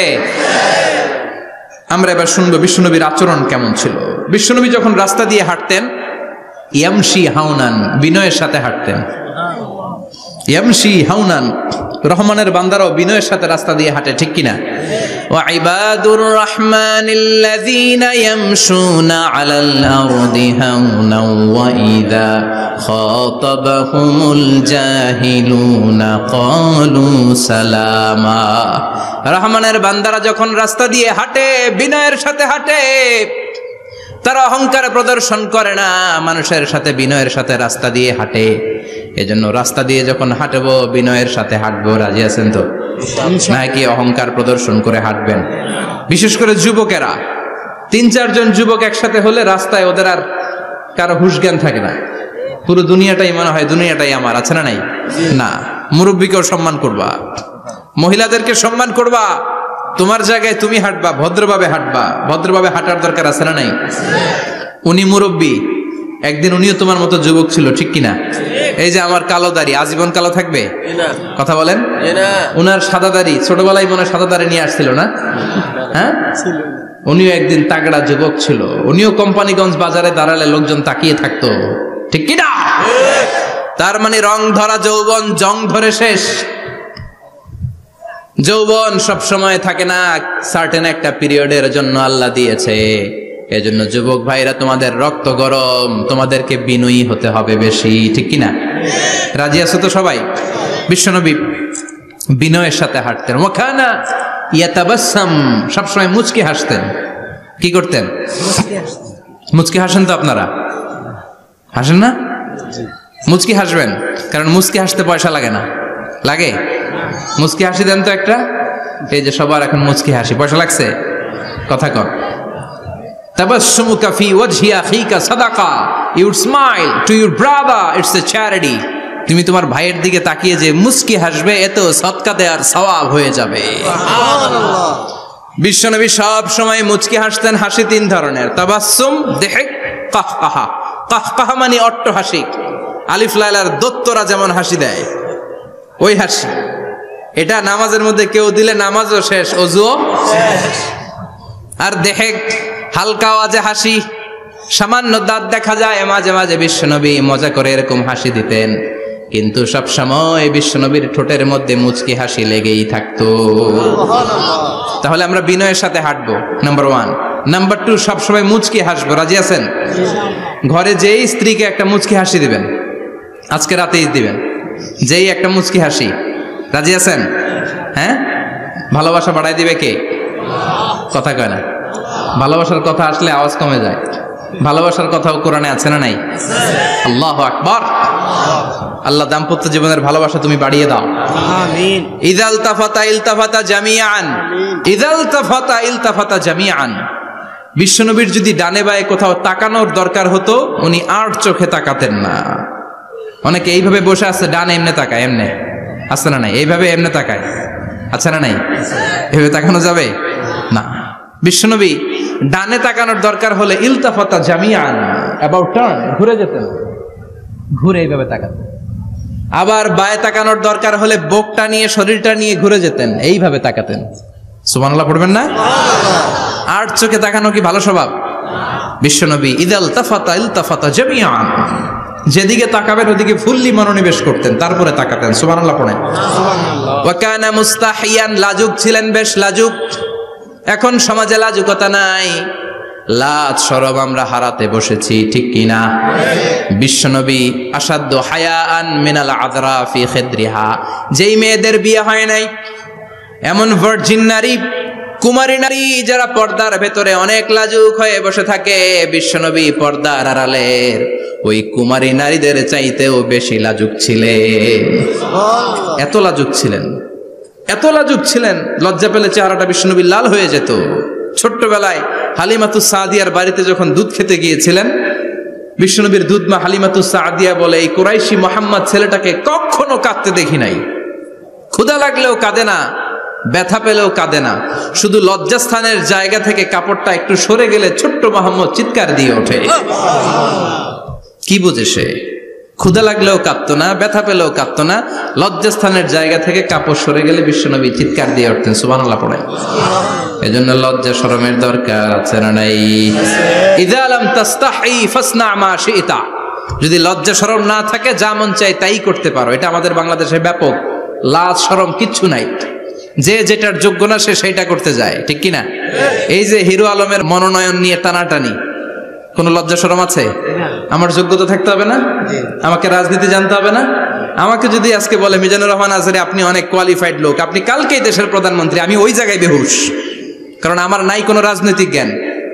আমরা এবার শুনব বিশ্বনবীর আচরণ কেমন ছিল। বিশ্বনবী যখন রাস্তা দিয়ে হাঁটতেন, ইয়ামশি হাউনান বিনয়ের সাথে হাঁটতেন। ইয়ামশি হাউনান রহমানের বান্দারাও বিনয়ের সাথে রাস্তা দিয়ে হাঁটে, ঠিক কিনা? وعباد الرحمن الذين يمشون على الأرض هونا وإذا خاطبهم الجاهلون قالوا سلاما রহমানের বান্দারা যখন রাস্তা দিয়ে হাঁটে বিনয়ের সাথে হাঁটে তারা অহংকার প্রদর্শন করে না মানুষের সাথে বিনয়ের সাথে রাস্তা দিয়ে হাঁটে। এজন্য রাস্তা দিয়ে যখন হাঁটবো বিনয়ের সাথে হাঁটবো রাজি আছেন তো? নাকি অহংকার প্রদর্শন করে হাঁটবেন? বিশেষ করে যুবকেরা। তিন চারজন যুবক একসাথে হলে রাস্তায় ওদের আর কারও হুশ জ্ঞান থাকে না। পুরো দুনিয়াটাই মনে হয় দুনিয়াটাই আমার আছে না নাই? না। মুরব্বীকেও সম্মান করবা। মহিলাদেরকে সম্মান করবা। তোমার জায়গায় তুমি হাঁটবা ভদ্রভাবে হাঁটবা। ভদ্রভাবে হাঁটার দরকার আছে না নাই? উনি মুরব্বী একদিন উনিও তোমার মতো যুবক ছিল ঠিক কিনা? এই যে আমার কালো দাড়ি আজীবন কালো থাকবে? কথা বলেন। উনার সাদা দাড়ি ছোটবেলায় মনে হয় সাদা দাড়ি নিয়ে আসছিল না? হ্যাঁ? উনিও একদিন তাগড়া যুবক ছিল। উনিও কোম্পানিগঞ্জ বাজারে দাঁড়ালে লোকজন তাকিয়ে থাকতো। ঠিক কিনা? তার মানে রং ধরা যৌবন জং ধরে শেষ। যৌবন সব সময় থাকে না সার্টেন একটা পিরিয়ডের জন্য আল্লাহ দিয়েছে। এজন্য যুবক ভাইরা, তোমাদের রক্ত গরম, তোমাদেরকে বিনয়ী হতে হবে বেশি, ঠিক কি না রাজি আছো তো সবাই? বিশ্বনবী বিনয়ের সাথে হাঁটতেন। ওখানা ইয়াতাবাসাম সবসময় মুচকি হাসতেন। কি করতেন? মুচকি হাসেন তো আপনারা? হাসেন না? মুচকি হাসবেন, কারণ মুচকি হাসতে পয়সা লাগে না। লাগে? মুচকি হাসি দেন তো একটা? এই যে সবার এখন মুচকি হাসি, পয়সা লাগছে? কথা কর তাবাসসুমুকা ফি ওয়াজহি আখিকা সাদাকা you smile to your brother, it's a charity. তুমি তোমার ভাইয়ের দিকে তাকিয়ে যে মুস্কি হাসবে এত সৎকা দেওয়ার সওয়াব হয়ে যাবে। বিশ্বনবী সব সময় মুচকি হাসতেন, হাসি তিন ধরনের। তাবাসসুম, দেহে কাহকাহা। কাহকাহা মানে অট্ট হাসি আলিফ লাইলার দত্তরা যেমন হাসি দেয়, ওই হাসি। এটা নামাজের মধ্যে কেউ দিলে নামাজও শেষ, অজুও আর দেখে হালকা আওয়াজে হাসি, সামান্য দাঁত দেখা যায়, মাঝে মাঝে বিশ্বনবী মজা করে এরকম হাসি দিতেন। কিন্তু সব সময় বিশ্বনবীর ঠোঁটের মধ্যে মুচকি হাসি লেগেই থাকতো। তাহলে আমরা বিনয়ের সাথে হাঁটবো নাম্বার ওয়ান নাম্বার টু সবসময় মুচকি হাসবো, রাজি আছেন? ঘরে যেই স্ত্রীকে একটা মুচকি হাসি দিবেন, আজকে রাতেই দিবেন, যেই একটা মুচকি হাসি রাজি আছেন? হ্যাঁ? ভালোবাসা বাড়াই দিবে কে? কথা কয় না। ভালোবাসার কথা আসলে আওয়াজ কমে যায়। ভালোবাসার কথাও কোরআনে আছে না নাই? আল্লাহ আকবার। আল্লাহ দাম্পত্য জীবনের ভালোবাসা তুমি বাড়িয়ে দাও। ইদাল তাফাতা ইলতাফাতা জামিয়ান। ইদাল তাফাতা ইলতাফাতা জামিয়ান। বিশ্বনবীর যদি ডানে বায়ে কোথাও তাকানোর দরকার হতো উনি আট চোখে তাকাতেন না। অনেকে এইভাবে বসে আছে ডানে এমনে তাকায় এমনে। আছে না নাই? এইভাবে এমনে তাকায়। আছে না নাই? এভাবে তাকানো যাবে? না। বিশ্বনবী ডানে তাকানোর দরকার হলে ইলতাফাতা জামিয়ান অ্যাবাউট টার্ন ঘুরে যেতেন ঘুরে এইভাবে তাকাতেন আবার বায়ে তাকানোর দরকার হলে বুকটা নিয়ে, শরীরটা নিয়ে ঘুরে যেতেন, এইভাবে তাকাতেন। সুবহানাল্লাহ, পড়বেন না? আর চোখে তাকানো কি ভালো স্বভাব? বিশ্বনবী ইদাল তাফাতা ইলতাফাতা জামিয়ান যেদিকে তাকাবেন ওদিকে ফুললি মনোনিবেশ করতেন। তারপরে তাকাতেন। সুবহানাল্লাহ পড়েন। ওয়া কানা মুস্তাহিয়ান লাজুক ছিলেন বেশ লাজুক। এখন সমাজে লাজুকতা নাই। লাজ সরব আমরা হারাতে বসেছি ঠিক কিনা? বিশ্বনবী আসাধ্য হায়াআন মিনাল আদরা ফি খেদ্রিহা। যেই মেয়েদের বিয়ে হয় নাই এমন ভার্জিন নারী কুমারী নারী যারা পর্দার ভেতরে অনেক লাজুক হয়ে বসে থাকে বিশ্বনবী পর্দার আড়ালের ওই কুমারী নারীদের চাইতেও বেশি লাজুক ছিলেন। এত লাজুক ছিলেন এত লাজুক ছিলেন লজ্জা পেলে চেহারাটা বিষ্ণুবীর লাল হয়ে যেত। ছোট্টবেলায় হালিমাতু সাদিয়ার বাড়িতে যখন দুধ খেতে গিয়েছিলেন বিষ্ণুনবীর দুধ মা হালিমাতু সাদিয়া বলে এই কোরাইশি মোহাম্মদ ছেলেটাকে কখনো কাঁদতে দেখি নাই। ক্ষুদা লাগলেও কাঁদে না ব্যথা পেলেও কাঁদে না। শুধু লজ্জাস্থানের জায়গা থেকে কাপড়টা একটু সরে গেলে ছোট্ট মোহাম্মদ চিৎকার দিয়ে ওঠে। কি বুঝে সে? ক্ষুধা লাগলেও কাঁদতো না, ব্যথা পেলেও কাঁদতো না, লজ্জাস্থানের জায়গা থেকে কাপড় সরে গেলে বিশ্বনবী চিৎকার দিয়ে উঠতেন, সুবহানাল্লাহ পড়ে এজন্য লজ্জা শরমের দরকার আছে না নাই? ইদা লাম তাস্তাহি ফাসনা মা শিতা। যদি লজ্জা শরম না থাকে, যা মন চাই তাই করতে পারো। এটা আমাদের বাংলাদেশে ব্যাপক। লাজ শরম কিচ্ছু নাই। যে যেটার যোগ্য না সে সেইটা করতে যায় ঠিক কি না? এই যে হিরো আলমের মনোনয়ন নিয়ে টানাটানি কোনো লজ্জা শরম আছে? আমার যোগ্যতা থাকতে হবে না? আমাকে রাজনীতি জানতে হবে না? আমাকে যদি আজকে বলে মিজানুর রহমান আজহারি আপনি অনেক কোয়ালিফাইড লোক আপনি কালকেই দেশের প্রধানমন্ত্রী আমি ওই জায়গায় বেহুশ। কারণ আমার নাই কোনো রাজনৈতিক জ্ঞান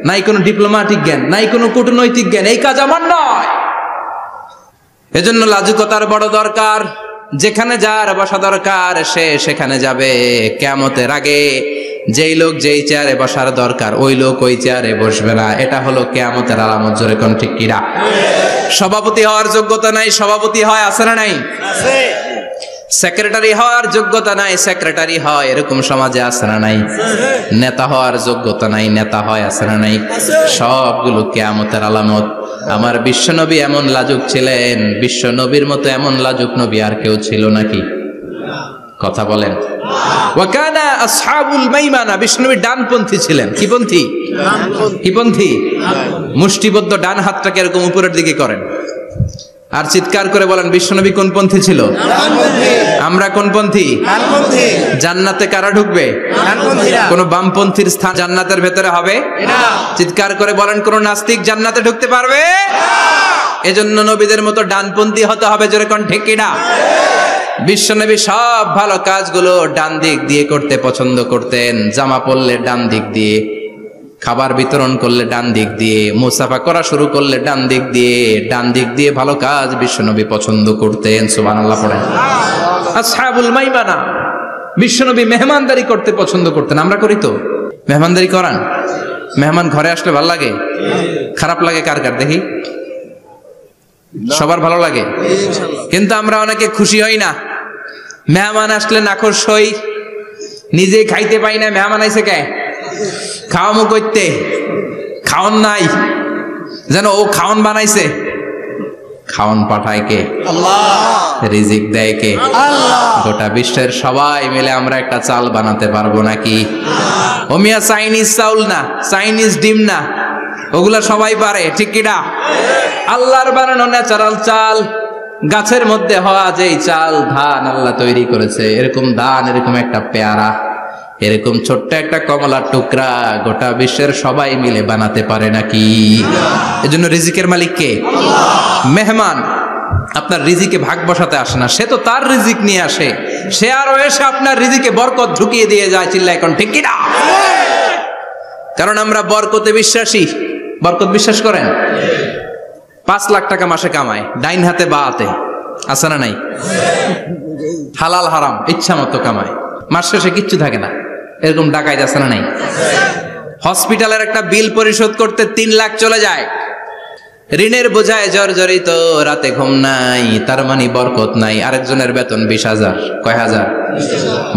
নাই কোনো ডিপ্লোম্যাটিক জ্ঞান নাই কোনো কূটনৈতিক জ্ঞান এই কাজ আমার নয়। এজন্য লাজুকতার বড় দরকার। যেখানে যার বসা দরকার, সে সেখানে যাবে। কেমতের আগে যেই লোক যেই চেয়ারে বসার দরকার, ওই লোক ওই চেয়ারে বসবে না। এটা হলো কেয়ামতের আলামত, জোরে কোন ঠিক কিরা সভাপতি হওয়ার যোগ্যতা নাই, সভাপতি হয় আছে না নাই? সেক্রেটারি হওয়ার যোগ্যতা নাই সেক্রেটারি হয় এরকম সমাজে না নাই? নেতা হওয়ার যোগ্যতা নাই নেতা হয় না নাই? সবগুলো কেয়ামতের আলামত। আমার বিশ্বনবী এমন লাজুক ছিলেন বিশ্বনবীর মতো এমন লাজুক নবী আর কেউ ছিল নাকি? কথা বলেন। ওয়াকানা আসহাবুল মাইমানা বিষ্ণুবী ডানপন্থী ছিলেন। কি পন্থী? কি পন্থী? মুষ্টিবদ্ধ ডান হাতটাকে এরকম উপরের দিকে করেন। আর চিৎকার করে বলেন বিশ্বনবী কোন পন্থী ছিল? আমরা কোন পন্থী? জান্নাতে কারা ঢুকবে? কোন বামপন্থীর স্থান জান্নাতের ভেতরে হবে? চিৎকার করে বলেন কোন নাস্তিক জান্নাতে ঢুকতে পারবে? এজন্য নবীদের মতো ডানপন্থী হতে হবে জোরে কোন ঠিক কিনা? বিশ্বনবী সব ভালো কাজগুলো ডান দিক দিয়ে করতে পছন্দ করতেন জামা পরলে ডান দিক দিয়ে খাবার বিতরণ করলে ডান দিক দিয়ে, মুসাফা করা শুরু করলে ডান দিক দিয়ে, ডান দিক দিয়ে ভালো কাজ বিশ্বনবী পছন্দ করতেন, সুবহানাল্লাহ পড়েন। আসহাবুল মাইমানা, বিশ্বনবী মেহমানদারি করতে পছন্দ করতেন। আমরা করি তো? মেহমানদারি করান? মেহমান ঘরে আসলে ভালো লাগে? খারাপ লাগে কার কার? দেখি। সবার ভালো লাগে? কিন্তু আমরা অনেকে খুশি হই না। মেহমান আসলে নাখোশ হই। নিজে খাইতে পাই না, মেহমান আইসে কে? খাওয়ামো করতে। খাওয়ান নাই। যেন ও খাওয়ান বানাইছে। খাওয়ান পাঠায় কে? রিজিক দেয় কে? গোটা বিশ্বের সবাই মিলে আমরা একটা চাল বানাতে পারব নাকি? ও মিয়া চাইনিজ চাউল না চাইনিজ ডিম না। ওগুলা সবাই পারে ঠিক কিনা আল্লাহর বানানো ন্যাচারাল চাল গাছের মধ্যে হওয়া যেই চাল ধান আল্লাহ তৈরি করেছে। এরকম ধান এরকম একটা পেয়ারা। এরকম ছোট্ট একটা কমলার টুকরা গোটা বিশ্বের সবাই মিলে বানাতে পারে নাকি? এজন্য রিজিকের মালিক কে? মেহমান, আপনার রিজিকে ভাগ বসাতে আসে না। সে তো তার রিজিক নিয়ে আসে। সে আরও এসে আপনার রিজিকে বরকত ঢুকিয়ে দিয়ে যায় চিল্লা এখন ঠিক কিনা কারণ আমরা বরকতে বিশ্বাসী। বরকত বিশ্বাস করেন? পাঁচ লাখ টাকা মাসে কামায়, ডাইন হাতে বা হাতে। আছে না নাই? হালাল হারাম, ইচ্ছা মতো কামায়। মাস শেষে কিচ্ছু থাকে না। এরকম ডাকাই যাচ্ছে না নাই? হসপিটালের একটা বিল পরিশোধ করতে তিন লাখ চলে যায়। ঋণের বোঝায় জর্জরিত রাতে ঘুম নাই তার মানে বরকত নাই। আরেকজনের বেতন বিশ হাজার। কয় হাজার?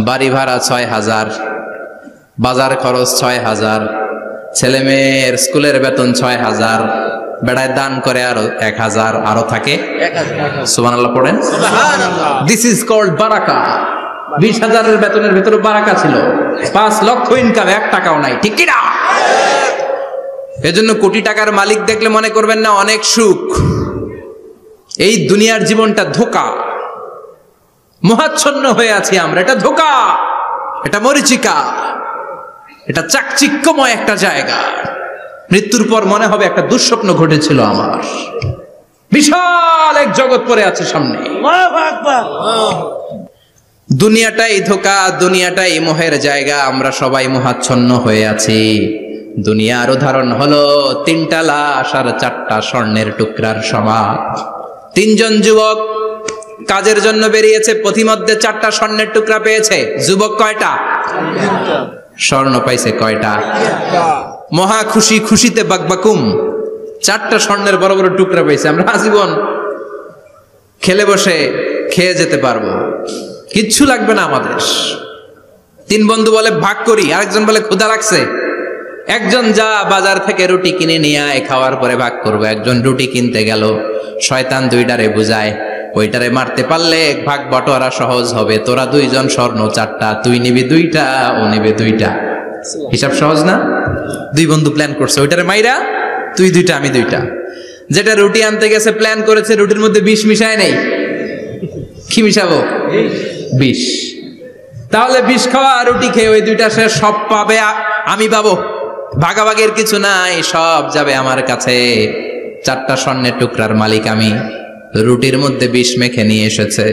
বাড়ি ভাড়া ছয় হাজার বাজার খরচ ছয় হাজার ছেলে মেয়ের স্কুলের বেতন ছয় হাজার বেড়ায় দান করে আরও এক হাজার আরও থাকে। সুবান আল্লাহ পড়েন। দিস ইজ কল্ড বারাকা। বিশ হাজারের বেতনের ভেতরে বারাকা ছিল। পাঁচ লক্ষ ইনকাম এক টাকাও নাই। ঠিক কিনা? এজন্য কোটি টাকার মালিক দেখলে মনে করবেন না, অনেক সুখ। এই দুনিয়ার জীবনটা ধোকা। মহাচ্ছন্ন হয়ে আছি আমরা, এটা ধোকা। এটা মরিচিকা। এটা চাকচিক্যময় একটা জায়গা। মৃত্যুর পর মনে হবে একটা দুঃস্বপ্ন ঘটেছিল আমার। বিশাল এক জগৎ পড়ে আছে সামনে। দুনিয়াটাই ধোকা দুনিয়াটাই মোহের জায়গা আমরা সবাই মোহাচ্ছন্ন হয়ে আছি। দুনিয়ার উদাহরণ হলো তিনটা লাশ আর চারটা স্বর্ণের টুকরার সমাজ তিনজন যুবক কাজের জন্য বেরিয়েছে পথিমধ্যে চারটা স্বর্ণের টুকরা পেয়েছে। যুবক কয়টা? স্বর্ণ পাইছে কয়টা? মহা খুশি খুশিতে বাকবাকুম। চারটা স্বর্ণের বড় বড় টুকরা পেয়েছে আমরা আজীবন খেলে বসে খেয়ে যেতে পারব। কিচ্ছু লাগবে না আমাদের। তিন বন্ধু বলে, ভাগ করি। আরেকজন বলে, ক্ষুধা লাগছে। একজন যা বাজার থেকে রুটি কিনে নিয়ে আয়, খাওয়ার পরে ভাগ করব। একজন রুটি কিনতে গেল, শয়তান দুইটারে বুঝায়, ওইটারে মারতে পারলে ভাগ বটোয়ারা সহজ হবে। তোরা দুইজন স্বর্ণ চারটা, তুই নিবি দুইটা, ও নিবে দুইটা। হিসাব সহজ না? দুই বন্ধু প্ল্যান করছে, ওইটারে মাইরা তুই দুইটা, আমি দুইটা। যেটা রুটি আনতে গেছে প্ল্যান করেছে, রুটির মধ্যে বিষ মিশায় নেই। কি মিশাবো? বিষ। তাহলে বিষ খাওয়া রুটি খেয়ে ওই দুইটা সে সব পাবে আমি পাবো। ভাগাভাগের কিছু নাই, সব যাবে আমার কাছে। চারটা স্বর্ণের টুকরার মালিক আমি। রুটির মধ্যে বিষ মেখে নিয়ে এসেছে।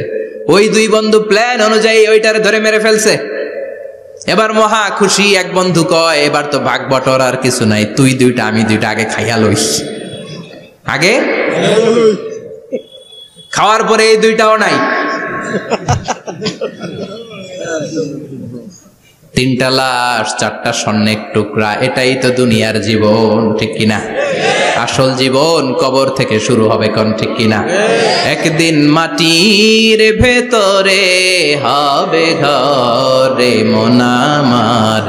ওই দুই বন্ধু প্ল্যান অনুযায়ী ওইটারে ধরে মেরে ফেলছে। এবার মহা খুশি এক বন্ধু কয়, এবার তো ভাগ বটর, আর কিছু নাই। তুই দুইটা, আমি দুইটা, আগে খাইয়া লইস আগে? খাওয়ার পরে এই দুইটাও নাই। তিনটা লাশ, চারটা স্বর্ণের টুকরা, এটাই তো দুনিয়ার জীবন, ঠিক কিনা? আসল জীবন কবর থেকে শুরু হবে কোন, ঠিক কিনা? একদিন মাটির ভেতরে হবে ঘরে মোনামার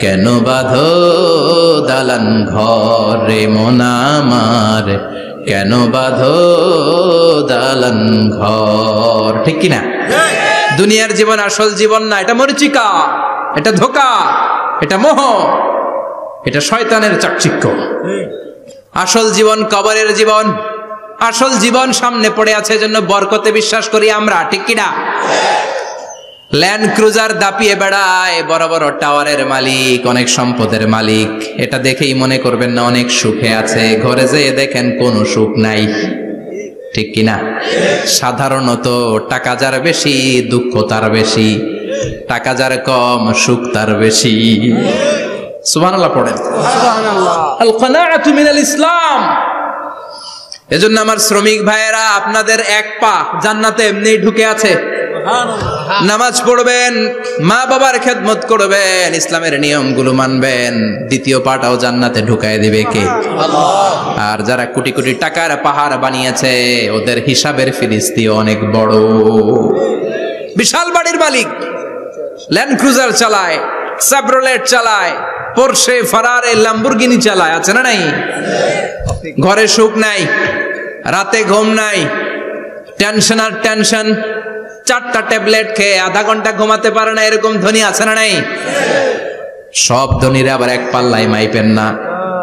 কেন বাঁধো দালান ঘরে মোনামার কেন বাঁধো দালান ঘর? ঠিক কিনা? দুনিয়ার জীবন আসল জীবন না, এটা মরিচিকা, এটা ধোকা, এটা মোহ, এটা শয়তানের চাকচিক্য। আসল জীবন কবরের জীবন, আসল জীবন সামনে পড়ে আছে জন্য বরকতে বিশ্বাস করি আমরা, ঠিক কিনা? ল্যান্ড ক্রুজার দাপিয়ে বেড়ায় বড় বড় টাওয়ারের মালিক অনেক সম্পদের মালিক। এটা দেখেই মনে করবেন না অনেক সুখে আছে। ঘরে যেয়ে দেখেন কোনো সুখ নাই। ঠিক কিনা? সাধারণত টাকা যার বেশি দুঃখ তার বেশি। টাকা যার কম সুখ তার বেশি। সুবহানাল্লাহ পড়েন। আল কানাআতু মিনাল ইসলাম। এজন্য আমার শ্রমিক ভাইয়েরা আপনাদের এক পা জান্নাতে এমনি ঢুকে আছে। নামাজ পড়বেন মা বাবার খেদমত করবেন ইসলামের নিয়মগুলো মানবেন। দ্বিতীয় পাটাও জান্নাতে ঢুকায় দিবে কে? আর যারা কোটি কোটি টাকার পাহাড় বানিয়েছে ওদের হিসাবের ফিরিস্তি অনেক বড়। বিশাল বাড়ির মালিক ল্যান্ড ক্রুজার চালায় সাবরোলেট চালায় পোরশে ফারারে ল্যাম্বুরগিনি চালায় আছে না নাই? ঘরে সুখ নাই রাতে ঘুম নাই টেনশন আর টেনশন চারটা ট্যাবলেট খেয়ে আধা ঘণ্টা ঘুমাতে পারে না, এরকম ধনী আছে না নাই? সব ধনীরা আবার এক পাল্লায় মাইপেন না।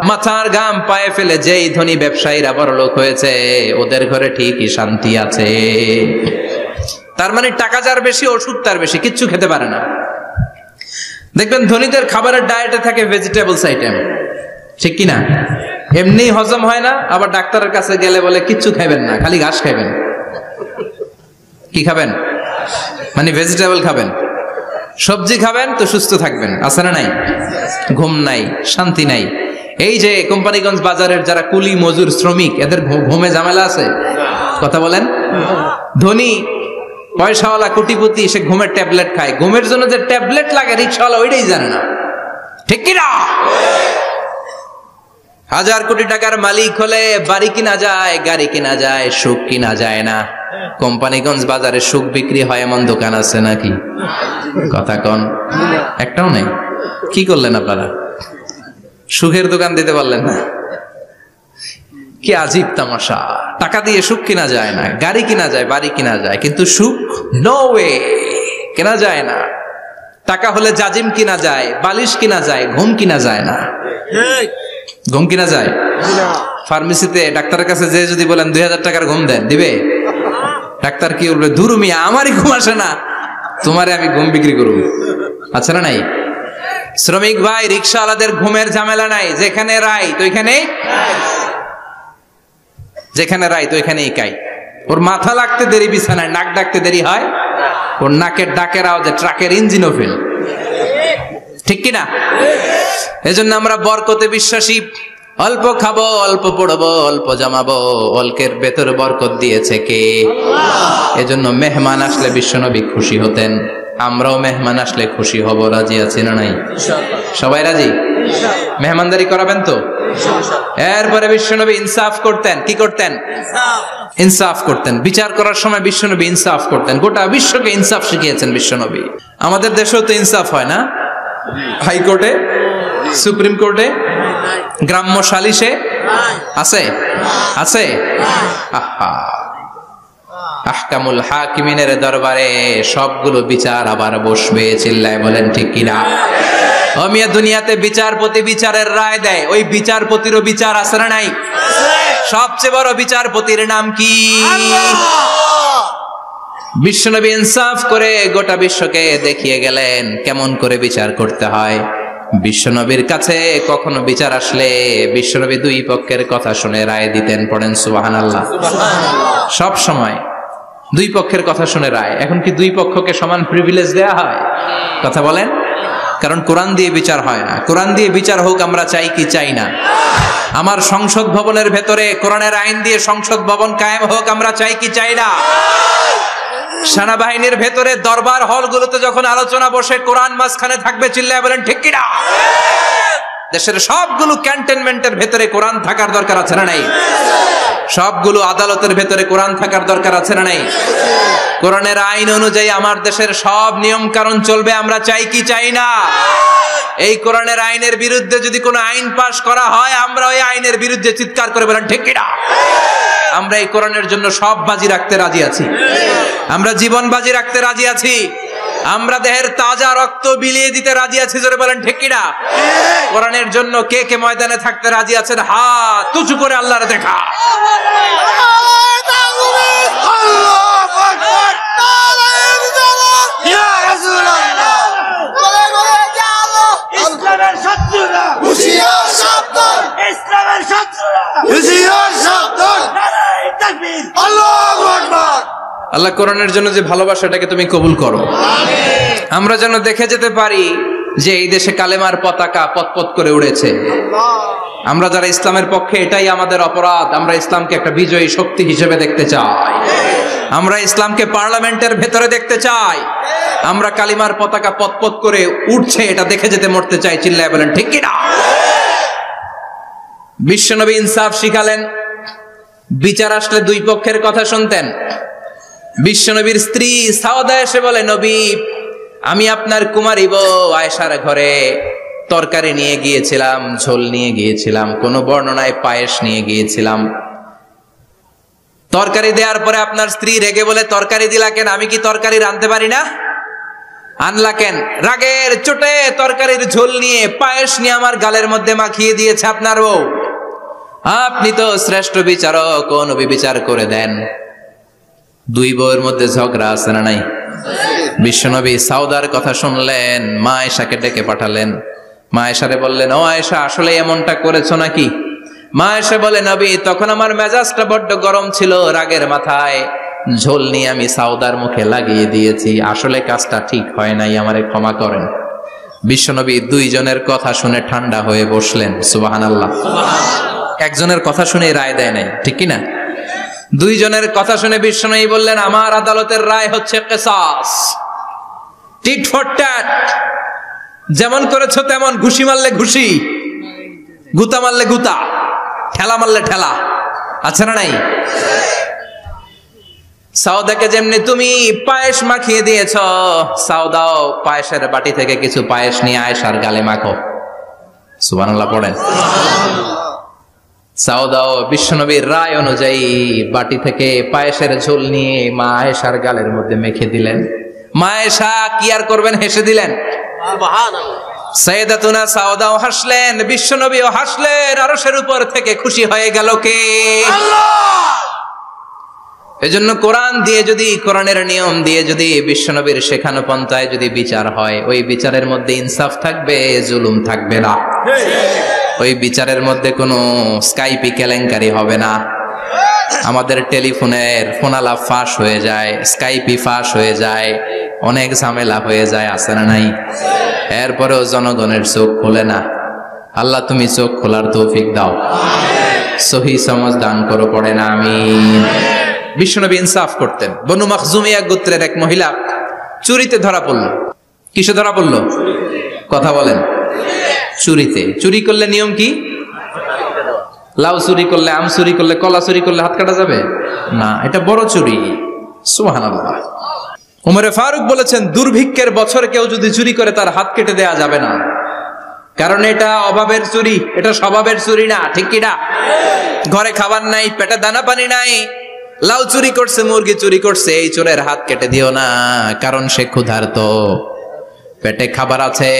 মাথার গাম পায়ে ফেলে যেই ধনী ব্যবসায়ীরা বড় লোক হয়েছে, ওদের ঘরে ঠিকই শান্তি আছে। তার মানে টাকা যার বেশি, ওষুধ তার বেশি, কিচ্ছু খেতে পারে না। দেখবেন ধনীদের খাবারের ডায়েটে থাকে ভেজিটেবলস আইটেম ঠিক কি না এমনি হজম হয় না, আবার ডাক্তারের কাছে গেলে বলে, কিচ্ছু খাবেন না, খালি ঘাস খাবেন কি খাবেন? মানে ভেজিটেবল খাবেন। সবজি খাবেন তো সুস্থ থাকবেন, আছে না নাই? ঘুম নাই, শান্তি নাই। এই যে কোম্পানিগঞ্জ বাজারের যারা কুলি, মজুর, শ্রমিক, এদের ঘুমে ঝামেলা আছে? কথা বলেন। ধনী, পয়সাওয়ালা, কোটিপতি, সে ঘুমের ট্যাবলেট খায়। ঘুমের জন্য যে ট্যাবলেট লাগে, রিক্সাওয়ালা ওইটাই জানে না। ঠিক কিনা? হাজার কোটি টাকার মালিক হলে বাড়ি কিনা যায়, গাড়ি কিনা যায়, সুখ কিনা যায় না। কোম্পানিগঞ্জ বাজারে সুখ বিক্রি হয়, এমন দোকান আছে নাকি? কথা কন, একটাও নেই। কি করলেন আপনারা? সুখের দোকান দিতে পারলেন না? কি আজীব তামাশা। টাকা দিয়ে সুখ কিনা যায় না, গাড়ি কিনা যায়, বাড়ি কিনা যায়, কিন্তু সুখ নো ওয়ে কেনা যায় না। টাকা হলে জাজিম কিনা যায়, বালিশ কিনা যায়, ঘুম কিনা যায় না। ঘুম কিনা যায়? ফার্মেসিতে ডাক্তারের কাছে যে যদি বলেন দুই হাজার টাকার ঘুম দেন দিবে? ডাক্তার কি বলবে দূর মিয়া আমারই ঘুম আসে না। তোমারে আমি ঘুম বিক্রি করব। আচ্ছা না নাই? শ্রমিক ভাই রিক্সাওয়ালাদের ঘুমের ঝামেলা নাই। যেখানে রাই তো এখানে যেখানে রাই তো এখানেই কাই। ওর মাথা লাগতে দেরি বিছানায় নাক ডাকতে দেরি হয়। ওর নাকের ডাকের আওয়াজে ট্রাকের ইঞ্জিনও ফেল ঠিক কিনা? এজন্য আমরা বরকতে বিশ্বাসী। অল্প খাব অল্প পড়ব অল্প জমাবো। অল্পের ভেতর বরকত দিয়েছে কে? এজন্য মেহমান আসলে বিশ্বনবী খুশি হতেন। আমরাও মেহমান আসলে খুশি হব। রাজি আছি না নাই? সবাই রাজি? মেহমানদারি করাবেন তো? এরপরে বিশ্বনবী ইনসাফ করতেন। কি করতেন? ইনসাফ করতেন। বিচার করার সময় বিশ্বনবী ইনসাফ করতেন। গোটা বিশ্বকে ইনসাফ শিখিয়েছেন বিশ্বনবী। আমাদের দেশেও তো ইনসাফ হয় না? হাইকোর্টে? সুপ্রিম কোর্টে? গ্রাম্য সালিশে? আছে? আছে? আহা। আহকামুল হাকিমিনের দরবারে সবগুলো বিচার আবার বসবে চিল্লায় বলেন ঠিক কিনা? অমিয়া দুনিয়াতে বিচারপতি বিচারের রায় দেয়। ওই বিচারপতিরও বিচার আছে না নাই? সবচেয়ে বড় বিচারপতির নাম কি? বিশ্বনবী ইনসাফ করে গোটা বিশ্বকে দেখিয়ে গেলেন কেমন করে বিচার করতে হয়? বিশ্বনবীর কাছে কখনো বিচার আসলে বিশ্বনবী দুই পক্ষের কথা শুনে রায় দিতেন পড়েন সুবাহান আল্লাহ সব সময় দুই পক্ষের কথা শুনে রায়। এখন কি দুই পক্ষকে সমান প্রিভিলেজ দেয়া হয়? কথা বলেন। কারণ কোরআন দিয়ে বিচার হয় না। কোরআন দিয়ে বিচার হোক আমরা চাই কি চাই না। আমার সংসদ ভবনের ভেতরে কোরআনের আইন দিয়ে সংসদ ভবন কায়েম হোক আমরা চাই কি চাই না? সেনাবাহিনীর ভেতরে দরবার হলগুলোতে যখন আলোচনা বসে, কোরআন মাঝখানে থাকবে, চিল্লায় বলেন, ঠিক কিনা? দেশের সবগুলো ক্যান্টনমেন্টের ভেতরে কোরআন থাকার দরকার আছে না নাই? সবগুলো আদালতের ভেতরে কোরআন থাকার দরকার আছে না নাই? কোরআনের আইন অনুযায়ী আমার দেশের সব নিয়ম কারণ চলবে, আমরা চাই কি চাই না? এই কোরআনের আইনের বিরুদ্ধে যদি কোনো আইন পাশ করা হয়, আমরা ওই আইনের বিরুদ্ধে চিৎকার করে বলেন, ঠিক কিনা? আমরা এই কোরআনের জন্য সব বাজি রাখতে রাজি আছি। আমরা জীবন বাজি রাখতে রাজি আছি। আমরা দেহের তাজা রক্ত বিলিয়ে দিতে রাজি আছি জোরে বলেন ঠিক কিনা? কোরআনের জন্য কে কে ময়দানে থাকতে রাজি আছেন? হাত তুচু করে আল্লাহর দেখা। ইসলামের শত্রুরা। ইসলামের শত্রুরা। আল্লাহু আকবার। আল্লাহ কোরআনের জন্য যে ভালোবাসাটাকে তুমি কবুল করো। আমরা যেন দেখে যেতে পারি যে এই দেশে কালেমার পতাকা পতপত করে উড়েছে। আমরা যারা ইসলামের পক্ষে এটাই আমাদের অপরাধ, আমরা ইসলামকে একটা বিজয়ী শক্তি হিসেবে দেখতে চাই। আমরা ইসলামকে পার্লামেন্টের ভেতরে দেখতে চাই। আমরা কালিমার পতাকা পতপত করে উঠছে এটা দেখে যেতে মরতে চাই, চিল্লায় বলেন, ঠিক কিনা? বিশ্বনবী ইনসাফ শিখালেন, বিচার আসলে দুই পক্ষের কথা শুনতেন। বিশ্বনবীর স্ত্রী সাওদা এসে বলে, নবী, আমি আপনার কুমারী বউ আয়েশার ঘরে তরকারি নিয়ে গিয়েছিলাম, ঝোল নিয়ে গিয়েছিলাম, কোন বর্ণনায় পায়েস নিয়ে গিয়েছিলাম। তরকারি দেওয়ার পরে আপনার স্ত্রী রেগে বলে, তরকারি দিলা কেন? আমি কি তরকারি রাঁধতে পারি না? আনলা কেন? রাগের চোটে তরকারির ঝোল নিয়ে পায়েস নিয়ে আমার গালের মধ্যে মাখিয়ে দিয়েছে আপনার বউ। আপনি তো শ্রেষ্ঠ বিচারক কোন বিচার করে দেন। দুই বউয়ের মধ্যে ঝগড়া আছে না নাই? বিশ্বনবী সাউদার কথা শুনলেন, মা আয়েশাকে ডেকে পাঠালেন। মা আয়েশারে বললেন, ও আয়েশা, আসলে এমনটা করেছ নাকি? মা এসে বলে, নবী, তখন আমার মেজাজটা বড্ড গরম ছিল রাগের মাথায়। ঝোল নিয়ে আমি সাউদার মুখে লাগিয়ে দিয়েছি, আসলে কাজটা ঠিক হয় নাই, আমারে ক্ষমা করেন। বিশ্বনবী দুইজনের কথা শুনে ঠান্ডা হয়ে বসলেন সুবাহান আল্লাহ একজনের কথা শুনে রায় দেয় নাই, ঠিক কিনা? দুইজনের কথা শুনে বিশ্বনবী বললেন, আমার আদালতের রায় হচ্ছে টিট ট্যাট। যেমন করেছ তেমন, ঘুষি মারলে ঘুষি, গুতা মারলে গুতা, ঠেলা মারলে ঠেলা। আছে না নাই? সাউদাকে যেমনি তুমি পায়েস মাখিয়ে দিয়েছ সাউদাও পায়েসের বাটি থেকে কিছু পায়েস নিয়ে আয়েশার গালে মাখো। সুবহানাল্লাহ, পড়েন। সাউদাও বিশ্বনবীর রায় অনুযায়ী বাটি থেকে পায়েসের ঝোল নিয়ে মা আয়েশার গালের মধ্যে মেখে দিলেন। মা আয়েশা কি আর করবেন? হেসে দিলেন। সৈয়দাতুনা সাউদাও হাসলেন। বিশ্বনবীও হাসলেন। আরশের উপর থেকে খুশি হয়ে গেল কে? এজন্য কোরআন দিয়ে যদি কোরআনের নিয়ম দিয়ে যদি বিশ্বনবীর শেখানো পন্থায় যদি বিচার হয় ওই বিচারের মধ্যে ইনসাফ থাকবে জুলুম থাকবে না। ওই বিচারের মধ্যে কোনো স্কাইপি কেলেঙ্কারি হবে না। আমাদের টেলিফোনের ফোনালা ফাঁস হয়ে যায় স্কাইপি ফাঁস হয়ে যায়, অনেক ঝামেলা হয়ে যায় আসে না নাই? এরপরেও জনগণের চোখ খোলে না। আল্লাহ তুমি চোখ খোলার তৌফিক দাও। সহি সমাজ দান করো পড়ে না আমি বিশ্বনবী ইনসাফ করতেন। বনু মখজুমিয়া গোত্রের এক মহিলা চুরিতে ধরা পড়ল। কিসে ধরা পড়ল? কথা বলেন। চুরিতে। চুরি করলে নিয়ম কি? লাউ চুরি করলে আম চুরি করলে কলা চুরি করলে হাত কাটা যাবে? না, এটা বড় চুরি। সুহান উমরে ফারুক বলেছেন, দুর্ভিক্ষের বছর কেউ যদি চুরি করে তার হাত কেটে দেয়া যাবে না। কারণ এটা অভাবের চুরি, এটা স্বভাবের চুরি না, ঠিক কি কিনা ঘরে খাবার নাই, পেটে দানা পানি নাই। লাউ চুরি করছে, মুরগি চুরি করছে, এই চোরের হাত কেটে দিও না, কারণ সে ক্ষুধার্ত। পেটে খাবার আছে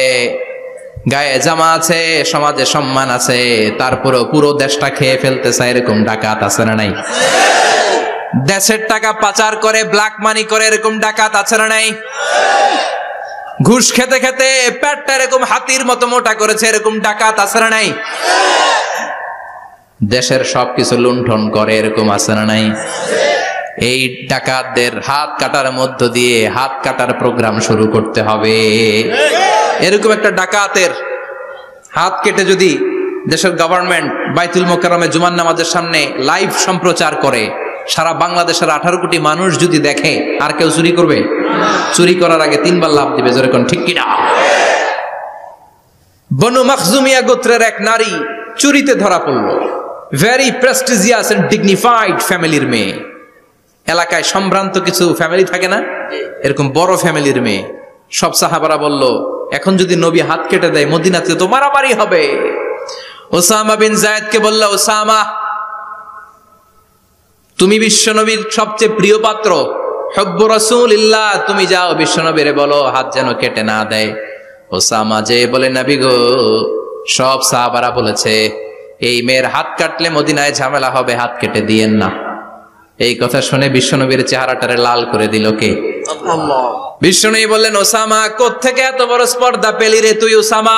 গায়ে জামা আছে, সমাজে সম্মান আছে তারপরে পুরো দেশটা খেয়ে ফেলতে চায় এরকম ডাকাত আছে না নাই? দেশের টাকা পাচার করে ব্ল্যাক মানি করে, এরকম ডাকাত আছে না নাই? ঘুষ খেতে খেতে পেটটা এরকম হাতির মতো মোটা করেছে, এরকম ডাকাত আছে না নাই? দেশের সবকিছু লুণ্ঠন করে, এরকম আছে না নাই? এই ডাকাতদের হাত কাটার মধ্য দিয়ে হাত কাটার প্রোগ্রাম শুরু করতে হবে। এরকম একটা ডাকাতের হাত কেটে যদি দেশের গভর্নমেন্ট বাইতুল মোকারমে জুমান নামাজের সামনে লাইভ সম্প্রচার করে, সারা বাংলাদেশের আঠারো কোটি মানুষ যদি দেখে, আর কেউ চুরি করবে? চুরি করার আগে তিনবার লাভ দিবে যেরকম ঠিক কিনা? বনু মখজুমিয়া গোত্রের এক নারী চুরিতে ধরা পড়ল। ভেরি প্রেস্টিজিয়াস এন্ড ডিগনিফাইড ফ্যামিলির মেয়ে। এলাকায় সম্ভ্রান্ত কিছু ফ্যামিলি থাকে না? এরকম বড় ফ্যামিলির মেয়ে। সব সাহাবারা বলল, এখন যদি নবী হাত কেটে দেয় মদিনাতে তো মারামারি হবে। ওসামা বিন জায়দকে বলল, ওসামা, তুমি বিশ্বনবীর সবচেয়ে প্রিয় পাত্র। হব্ব রসুল ইল্লাহ তুমি যাও বিশ্বনবীরে বলো, হাত যেন কেটে না দেয়। ওসামা যে বলে, নাবি গো, সব সাহাবারা বলেছে, এই মেয়ের হাত কাটলে মদিনায় ঝামেলা হবে, হাত কেটে দিয়েন না। এই কথা শুনে বিশ্বনবীর চেহারাটারে লাল করে দিল কে? বিশ্বনবী বললেন ওসামা কোথেকে এত বড় স্পর্ধা পেলি রে তুই Osama?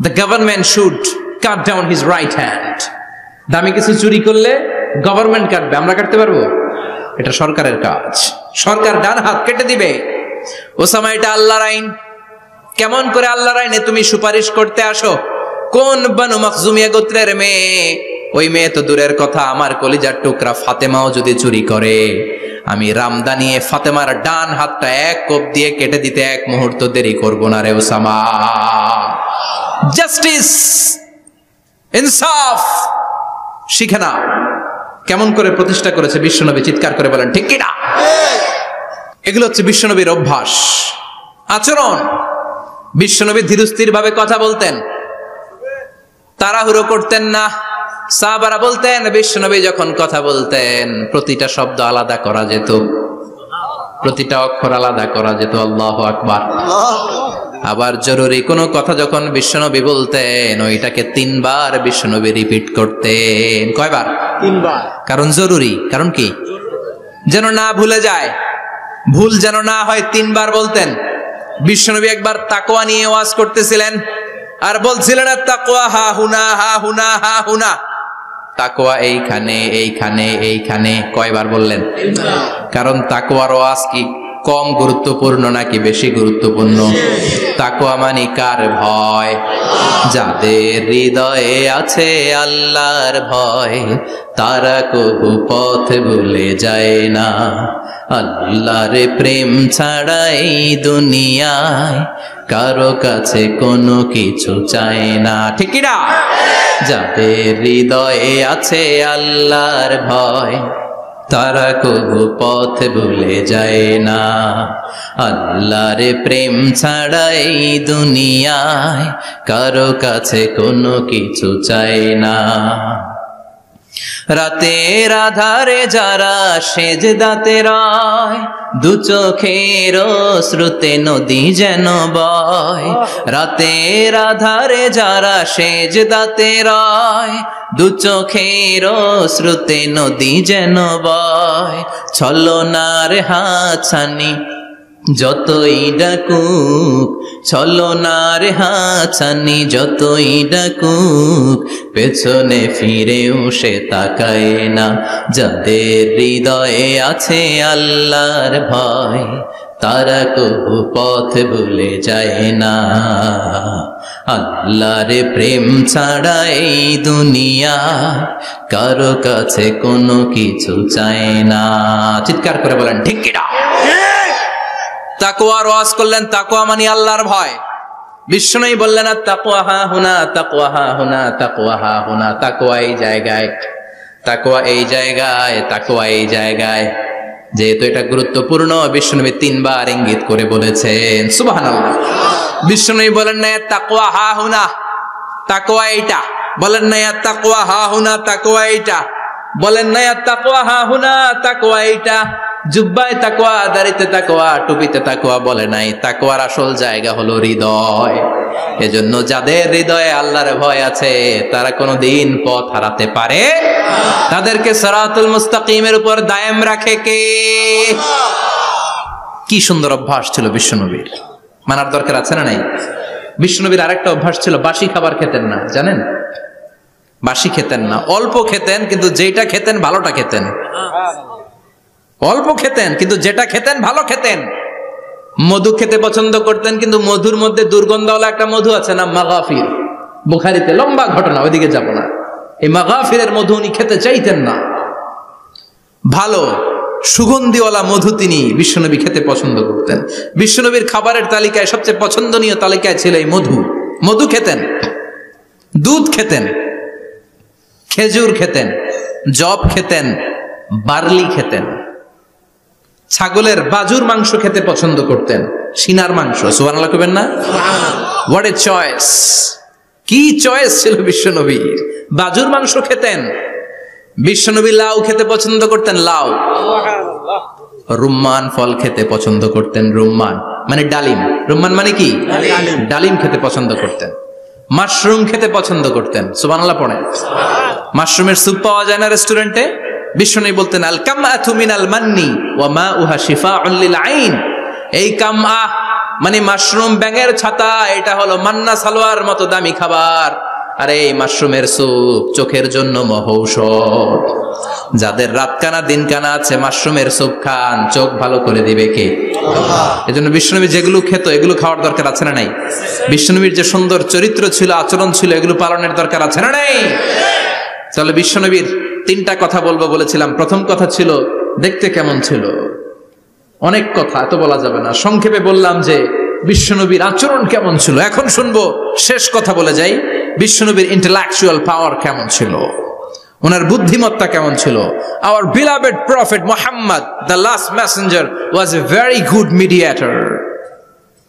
the government should cut down his right hand. দামি কিছু চুরি করলে গভর্নমেন্ট কাটবে, আমরা কাটতে পারব? এটা সরকারের কাজ। সরকার ডান হাত কেটে দিবে। ওসামা, এটা আল্লাহর আইন। কেমন করে আল্লাহর আইনে তুমি সুপারিশ করতে আসো? কোন বানু মখজুমিয়া গোত্রের মেয়ে? ওই মেয়ে তো দূরের কথা, আমার কলিজার টুকরা ফাতেমাও যদি চুরি করে, আমি রামদা নিয়ে ফাতেমার ডান হাতটা এক কোপ দিয়ে কেটে দিতে এক মুহূর্ত দেরি করব না রে ওসামা। জাস্টিস ইনসাফ শিখে না কেমন করে প্রতিষ্ঠা করেছে বিশ্বনবী, চিৎকার করে বলেন, ঠিক কিনা? এগুলো হচ্ছে বিশ্বনবীর অভ্যাস। আচরণ। বিশ্বনবী ধীরস্থির ভাবে কথা বলতেন। তাড়াহুড়ো করতেন না। সাহাবারা বলতেন, বিশ্বনবী যখন কথা বলতেন, প্রতিটা শব্দ আলাদা করা যেত। প্রতিটা অক্ষর আলাদা করা যেত। আল্লাহ আকবার। আবার জরুরি কোনো কথা যখন বিশ্বনবী বলতেন ওইটাকে তিনবার বিশ্বনবী রিপিট করতেন। কয়বার? তিনবার। কারণ জরুরি। কারণ কি? যেন না ভুলে যায়। ভুল যেন না হয় তিনবার বলতেন। বিশ্বনবী একবার তাকোয়া নিয়ে ওয়াজ করতেছিলেন আর বলছিলেন আর তাকোয়া হা হুনা হা হুনা হা হুনা। তাকোয়া এইখানে এইখানে এইখানে কয়বার বললেন? কারণ তাকোয়ার ওয়াজ কি? কম গুরুত্বপূর্ণ নাকি বেশি গুরুত্বপূর্ণ? তাকোয়া মানে কার ভয়? যাদের হৃদয়ে আছে আল্লাহর ভয়, তারা কবু পথ ভুলে যায় না। আল্লাহর প্রেম ছাড়া এই দুনিয়ায় কারও কাছে কোনো কিছু চায় না। ঠিক কি না? যাদের হৃদয়ে আছে আল্লাহর ভয় তারা কবু পথ ভুলে যায় না। আল্লাহর প্রেম ছাড়াই দুনিয়ায় কারও কাছে কোনো কিছু চায় না। রাতের আধারে যারা সেজ দাতে রয়, দু চোখের শ্রুতে নদী যেন বয়। রাতের আধারে যারা সেজ দাতে রয়, দু চোখের শ্রুতে নদী যেন বয়। ছলনার হাছানি যতই ডাকুক, ছলনার হাছানি যতই ডাকুক, পেছনে ফিরেও সে তাকায় না। যাদের হৃদয়ে আছে আল্লাহর ভয়, তারা কবু পথ ভুলে যায় না। আল্লাহর প্রেম ছাড়া এই দুনিয়া কারও কাছে কোনো কিছু চায় না। চিৎকার করে বলেন, ঠিক কিনা তাকুয়ার ওয়াজ করলেন তাকুয়া মানে আল্লাহর ভয়। বিষ্ণুই বললেন তাকুয়া হা হুনা তাকুয়া হা হুনা তাকুয়া হা হুনা তাকুয়া এই জায়গায় তাকুয়া এই জায়গায় তাকুয়া এই জায়গায়। যেহেতু এটা গুরুত্বপূর্ণ বিষ্ণুনবী তিনবার ইঙ্গিত করে বলেছেন সুবাহান বিষ্ণুনবী বলেন, না তাকুয়া হা হুনা তাকুয়া এইটা। বলেন, না তাকুয়া হা হুনা তাকুয়া এইটা। বলেন, না তাকুয়া হা হুনা তাকুয়া এইটা। জুব্বায় তাকোয়া দাড়িতে তাকোয়া টুপিতে তাকোয়া বলে নাই। তাকোয়ার আসল জায়গা হলো হৃদয়। এজন্য যাদের হৃদয়ে আল্লাহর ভয় আছে, তারা কোনো দিন পথ হারাতে পারে তাদেরকে সরাতুল মুস্তাকিমের উপর দায়েম রাখে কে? কি সুন্দর অভ্যাস ছিল বিশ্বনবীর। মানার দরকার আছে না নাই? বিশ্বনবীর আরেকটা অভ্যাস ছিল, বাসি খাবার খেতেন না, জানেন? বাসি খেতেন না, অল্প খেতেন, কিন্তু যেটা খেতেন, ভালোটা খেতেন। অল্প খেতেন, কিন্তু যেটা খেতেন ভালো খেতেন। মধু খেতে পছন্দ করতেন, কিন্তু মধুর মধ্যে দুর্গন্ধওয়ালা একটা মধু আছে না, মাগাফির। বুখারিতে লম্বা ঘটনা, ওইদিকে যাব না। এই মাগাফিরের মধু উনি খেতে চাইতেন না। ভালো, সুগন্ধিওয়ালা মধু তিনি বিশ্বনবী খেতে পছন্দ করতেন। বিশ্বনবীর খাবারের তালিকায় সবচেয়ে পছন্দনীয় তালিকায় ছিল এই মধু। মধু খেতেন, দুধ খেতেন, খেজুর খেতেন জব খেতেন, বার্লি খেতেন। ছাগলের বাজুর মাংস খেতে পছন্দ করতেন। সিনার মাংস সুবান করবেন না? হোয়াট এ চয়েস কি চয়েস ছিল বিশ্বনবীর বাজুর মাংস খেতেন বিশ্বনবী লাউ খেতে পছন্দ করতেন লাউ। রুম্মান ফল খেতে পছন্দ করতেন রুম্মান। মানে ডালিম। রুম্মান মানে কি? ডালিম। খেতে পছন্দ করতেন। মাশরুম খেতে পছন্দ করতেন। সুবানাল্লাহ পড়ে মাশরুমের স্যুপ পাওয়া যায় না রেস্টুরেন্টে? বিষ্ণু বলতেন আল কামআতু মিনাল মান্নি ওয়া মাউহা শিফাউন লিল আইন। এই কামআ মানে মাশরুম ব্যাঙের ছাতা এটা হলো মান্না সালোয়ার মতো দামি খাবার। আর এই মাশরুমের স্যুপ চোখের জন্য মহৌষধ। যাদের রাত কানা দিন কানা আছে মাশরুমের স্যুপ খান চোখ ভালো করে দিবে কে? এজন্য বিষ্ণুনবী যেগুলো খেত এগুলো খাওয়ার দরকার আছে না নাই? বিষ্ণুনবীর যে সুন্দর চরিত্র ছিল আচরণ ছিল এগুলো পালনের দরকার আছে না নাই? তাহলে বিশ্বনবীর তিনটা কথা বলব বলেছিলাম। প্রথম কথা ছিল, দেখতে কেমন ছিল? অনেক কথা, এত বলা যাবে না। সংক্ষেপে বললাম যে, বিশ্বনবীর আচরণ কেমন ছিল? এখন শুনব, শেষ কথা বলে যাই। বিশ্বনবীর ইন্টেলেকচুয়াল পাওয়ার কেমন ছিল? ওনার বুদ্ধিমত্তা কেমন ছিল? Our beloved prophet Muhammad the last messenger was a very good mediator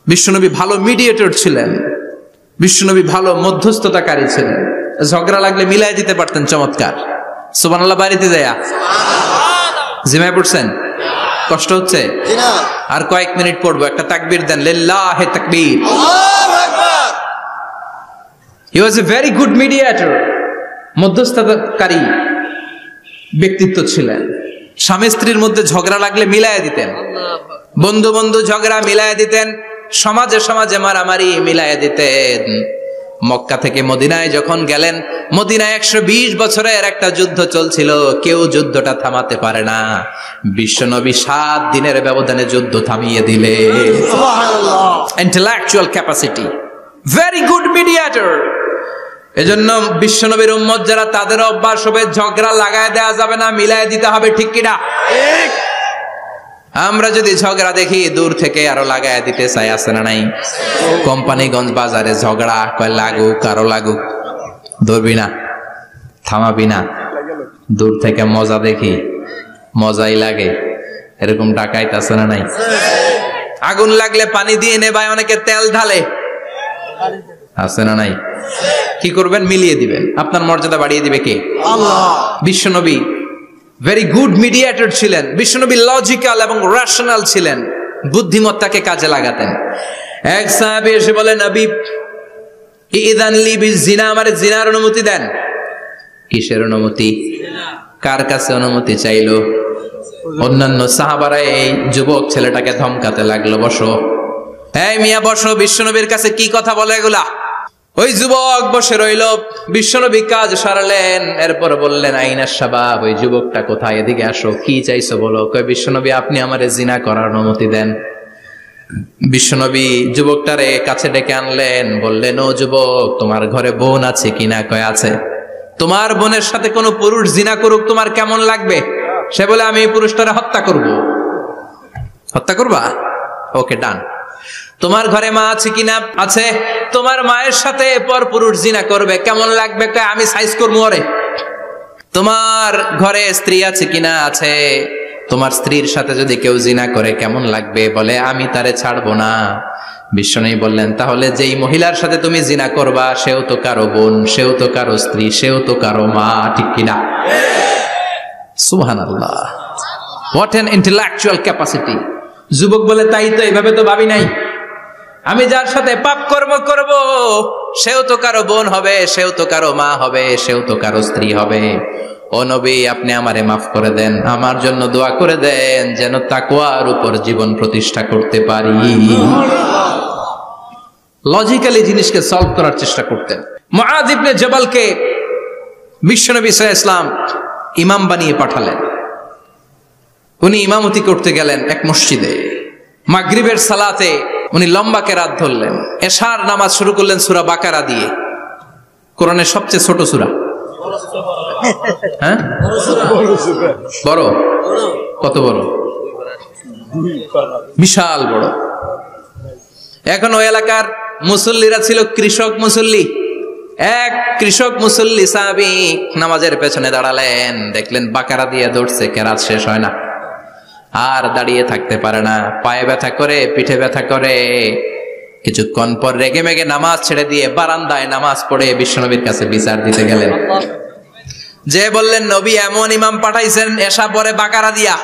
বিশ্বনবী ভালো মিডিয়েটর ছিলেন। বিশ্বনবী ভালো মধ্যস্থতাকারী ছিলেন। ঝগড়া লাগলে মিলাই দিতে পারতেন, চমৎকার। সুবহানাল্লাহ বাড়িতে দেয়া জিমায় পড়ছেন? কষ্ট হচ্ছে? আর কয়েক মিনিট পড়ব একটা তাকবির দেন লিল্লাহে তাকবীর। He was a very good mediator মধ্যস্থতাকারী ব্যক্তিত্ব ছিলেন। স্বামী স্ত্রীর মধ্যে ঝগড়া লাগলে মিলায় দিতেন। বন্ধু বন্ধু ঝগড়া মিলায় দিতেন সমাজে সমাজে মারামারি মিলায় দিতেন। মক্কা থেকে মদিনায় যখন গেলেন মদিনায় একশো বিশ বছরের একটা যুদ্ধ চলছিল কেউ যুদ্ধটা থামাতে পারে না। বিশ্বনবী সাত দিনের ব্যবধানে যুদ্ধ থামিয়ে দিলে। Intellectual capacity very good mediator এজন্য বিশ্বনবীর উম্মত যারা তাদের অভ্যাস হবে ঝগড়া লাগায় দেওয়া যাবে না মিলায় দিতে হবে ঠিক কিনা? ঠিক। আমরা যদি ঝগড়া দেখি দূর থেকে আরও লাগায় দিতে চাই আছে না নাই? কোম্পানিগঞ্জ বাজারে ঝগড়া কয় লাগুক আরও লাগুক ধরবি না থামাবি না। দূর থেকে মজা দেখি মজাই লাগে। এরকম ডাকাইত আছে না নাই? আগুন লাগলে পানি দিয়ে নেবায় অনেকে তেল ঢালে। আছে না নাই? কি করবেন? মিলিয়ে দিবেন। আপনার মর্যাদা বাড়িয়ে দিবে কে? আল্লাহ। বিশ্বনবী ভেরি গুড মিডিয়েটর ছিলেন বিশ্বনবী লজিক্যাল এবং রেশনাল ছিলেন, বুদ্ধিমত্তাকে কাজে লাগাতেন। এক সাহাবী এসে বলে, নবী, ইদান লি জিনা, আমারে জিনার অনুমতি দেন। কিসের অনুমতি? কার কাছে অনুমতি চাইলো? অন্যান্য সাহাবারা এই যুবক ছেলেটাকে ধমকাতে লাগল, বসো। এই মিয়া, বসো। বিশ্বনবীর কাছে কি কথা বলে এগুলা? ওই যুবক বসে রইল, বিশ্বনবী কাজ সারালেন, এরপর বললেন আইনার সাবাব, ওই যুবকটা কোথায়? এদিকে আসো, কি চাইছো বলো? কয়, বিশ্বনবী, আপনি আমারে জিনা করার অনুমতি দেন। বিশ্বনবী যুবকটারে কাছে ডেকে আনলেন, বললেন, ও যুবক, তোমার ঘরে বোন আছে কিনা? কয়, আছে। তোমার বোনের সাথে কোনো পুরুষ জিনা করুক, তোমার কেমন লাগবে? সে বলে, আমি এই পুরুষটারে হত্যা করব। হত্যা করবা? ওকে, ডান। তোমার ঘরে মা আছে কিনা আছে। তোমার মায়ের সাথে পর পুরুষ জিনা করবে। কেমন লাগবে? আমি সাইজ করব ওরে। তোমার ঘরে স্ত্রী আছে কিনা আছে। তোমার স্ত্রীর সাথে যদি কেউ জিনা করে, কেমন লাগবে? বলে, আমি তারে ছাড়বো না। বিশ্বনবী বললেন, তাহলে যেই মহিলার সাথে তুমি জিনা করবা, সেও তো কারও বোন, সেও তো কারও স্ত্রী, সেও তো কারও মা, ঠিক কিনা সুবহান আল্লাহ হোয়াট অ্যান ইন্টেলেকচুয়াল ক্যাপাসিটি যুবক বলে, তাই তো এইভাবে তো ভাবি নাই। আমি যার সাথে পাপ কর্ম করব, সেও তো কারও বোন হবে, সেও তো কারও মা হবে, সেও তো কারও স্ত্রী হবে। ও নবী, আপনি আমারে মাফ করে দেন, আমার জন্য দোয়া করে দেন, যেন তাকওয়ার উপর জীবন প্রতিষ্ঠা করতে পারি। লজিক্যালি জিনিসকে সলভ করার চেষ্টা করতেন। ইবনে জবালকে বিশ্বনবী আলাইহি ইসলাম ইমাম বানিয়ে পাঠালেন। উনি ইমামতি করতে গেলেন এক মসজিদে। মাগরিবের সালাতে উনি লম্বা কেরাত ধরলেন। এশার নামাজ শুরু করলেন সুরা বাকারা দিয়ে। কোরআনের সবচেয়ে ছোট সুরা। হ্যাঁ? বড়? কত বড়? বিশাল বড়। এখন ওই এলাকার মুসল্লিরা ছিল কৃষক মুসল্লি। এক কৃষক মুসল্লি সাহাবি নামাজের পেছনে দাঁড়ালেন। দেখলেন বাকারা দিয়ে দৌড়ছে, কেরাত শেষ হয় না। আর দাঁড়িয়ে থাকতে পারে না। পায়ে ব্যথা করে, পিঠে ব্যথা করে। কিছুক্ষণ পর রেগে মেগে নামাজ ছেড়ে দিয়ে বারান্দায় নামাজ পড়ে বিশ্বনবীর কাছে বিচার দিতে গেলেন। যে বললেন, নবী এমন ইমাম পাঠাইছেন, এসা পরে বাকারা দিয়া।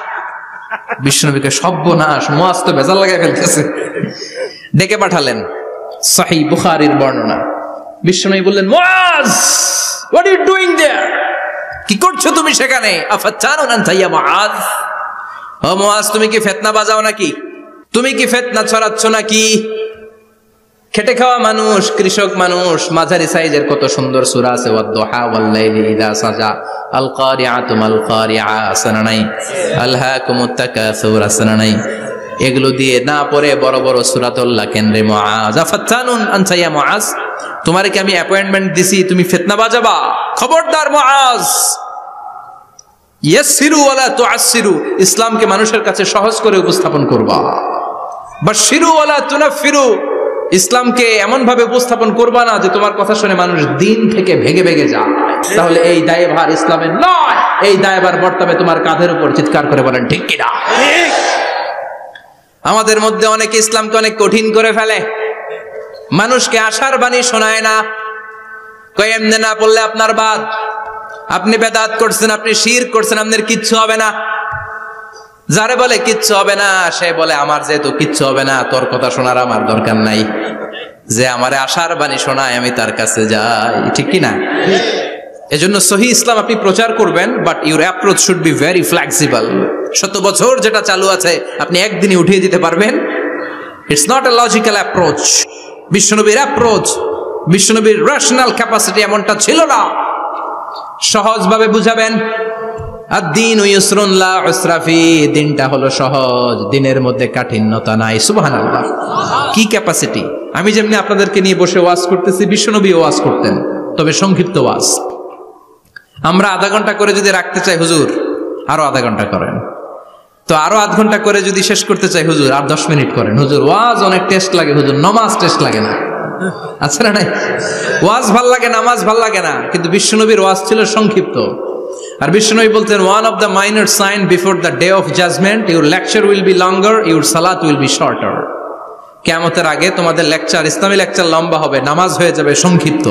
বিশ্বনবীকে সর্বনাশ মোয়াজ তো ভেজাল লাগাই ফেলতেছে। ডেকে পাঠালেন সাহি বুখারির বর্ণনা। বিশ্বনবী বললেন Muaz what you doing there কি করছ তুমি সেখানে? আফাচ্চানুন আনতা ইয়া মুআজ তুমি কি ফিতনা বাজাও নাকি? তুমি কি ফিতনা ছড়াচ্ছ নাকি? খেটে খাওয়া মানুষ, কৃষক মানুষ, মাঝারি সাইজের কত সুন্দর সূরা আছে নাই এগুলো দিয়ে না পড়ে বড় বড় সূরাতুল্লাহ কেন্দ্রে মুআজ তোমার কি আমি অ্যাপয়েন্টমেন্ট দিছি? তুমি ফিতনা বাজাবা? খবরদার মুআজ তুআসসিরু, ইসলামকে মানুষের কাছে সহজ করে উপস্থাপন করবা। বা বাশিরু ওয়ালা তুনাফিরু ইসলামকে এমন ভাবে উপস্থাপন করবা না যে তোমার কথা শুনে মানুষ দিন থেকে ভেগে ভেগে যায়। তাহলে এই দায়ভার ইসলামের নয়, এই দায়ভার বর্তাবে তোমার কাঁধের উপর, চিৎকার করে বলেন, ঠিক কিনা? আমাদের মধ্যে অনেকে ইসলামকে অনেক কঠিন করে ফেলে। মানুষকে আশার বাণী শোনায় না। কয়, এমনি না বললে আপনার বাদ? আপনি বেদাত করছেন, আপনি শির করছেন, আপনার কিচ্ছু হবে না। যারে বলে কিচ্ছু হবে না, সে বলে, আমার যেহেতু কিচ্ছু হবে না, তোর কথা শোনার আমার দরকার নাই। যে আমারে আশার বাণী শোনায়, আমি তার কাছে যাই। ঠিক কি না? এজন্য সহি ইসলাম আপনি প্রচার করবেন but your approach should be very flexible শত বছর যেটা চালু আছে, আপনি একদিনই উঠিয়ে দিতে পারবেন। It's not a logical approach বিশ্বনবীর অ্যাপ্রোচ বিশ্বনবীর রেশনাল ক্যাপাসিটি এমনটা ছিল না। সহজভাবে বুঝাবেন? আর দিন ইউসরুল্লাহ ইসরাফি দিনটা হলো সহজ, দিনের মধ্যে কাঠিন্যতা নাই সুবাহান আল্লাহ কি ক্যাপাসিটি আমি যেমনি আপনাদেরকে নিয়ে বসে ওয়াজ করতেছি বিশ্বনবী ওয়াজ করতেন, তবে সংক্ষিপ্ত ওয়াজ। আমরা আধা ঘণ্টা করে যদি রাখতে চাই হুজুর, আরও আধা ঘণ্টা করেন। তো আরও আধ ঘণ্টা করে যদি শেষ করতে চাই হুজুর, আর দশ মিনিট করেন। হুজুর, ওয়াজ অনেক টেস্ট লাগে হুজুর, নমাজ টেস্ট লাগে না। আচ্ছা না, নাই। ওয়াজ ভালো লাগে, নামাজ ভালো লাগে না, কিন্তু বিশ্বনবীর ওয়াজ ছিল সংক্ষিপ্ত। আর বিশ্বনবী বলতেন one of the minor sign before the day of judgement your lecture will be longer your সালাত উইল বি শর্টার কেমতের আগে তোমাদের লেকচার ইসলামী লেকচার লম্বা হবে, নামাজ হয়ে যাবে সংক্ষিপ্ত।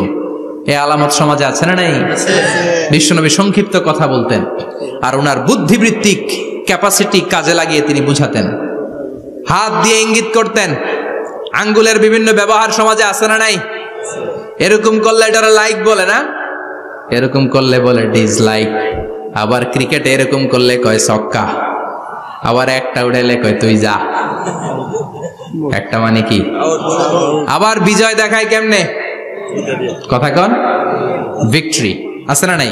এ আলামত সমাজে আছে না নাই? বিশ্বনবী সংক্ষিপ্ত কথা বলতেন, আর ওনার বুদ্ধিবৃত্তিক ক্যাপাসিটি কাজে লাগিয়ে তিনি বুঝাতেন। হাত দিয়ে ইঙ্গিত করতেন আঙ্গুলের বিভিন্ন ব্যবহার সমাজে আছে না নাই? এরকম করলে এটারা লাইক বলে না? এরকম করলে বলে ডিসলাইক আবার ক্রিকেট এরকম করলে কয় ছক্কা। আবার একটা উড়াইলে কয় তুই যা। একটা মানে কি? আবার বিজয় দেখায় কেমনে? কথা কন? ভিক্টরি আছে না নাই?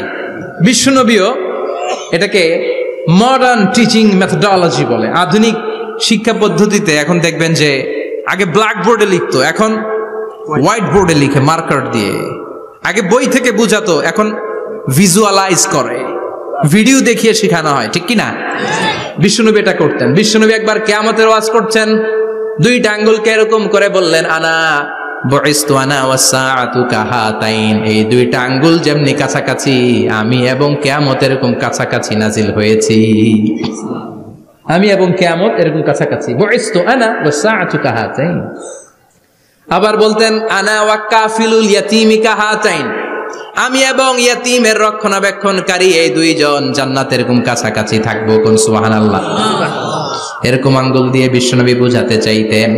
বিশ্বনবীও এটাকে মডার্ন টিচিং মেথডোলজি বলে। আধুনিক শিক্ষা পদ্ধতিতে এখন দেখবেন যে আগে ব্ল্যাক বোর্ডে লিখতো, এখন হোয়াইট বোর্ডে লিখে মার্কার দিয়ে। আগে বই থেকে বুঝাতো, এখন ভিজুয়ালাইজ করে। ভিডিও দেখিয়ে শেখানো হয়, ঠিক কি না? বিশ্বনবী এটা করতেন। বিশ্বনবী একবার কেয়ামতের ওয়াজ করছেন, দুইটা আঙ্গুলকে এরকম করে বললেন, আনা এই দুইটা আঙ্গুল যেমনি কাছাকাছি, আমি এবং কেয়ামত এরকম কাছাকাছি নাজিল হয়েছি। আমি এবং কেয়ামত এরকম কাছাকাছি। বয়স্তু আনা ওয়াসাআতু কাহাতাইন আবার বলতেন, আনা ওয়া কাফিলুল ইয়াতিমি কাহাতাইন আমি এবং ইয়াতিমের রক্ষণাবেক্ষণকারী এই দুইজন জান্নাত এরকম কাছাকাছি থাকব কোন সুহান আল্লাহ এরকম আঙ্গুল দিয়ে বিশ্বনবী বুঝাতে চাইতেন।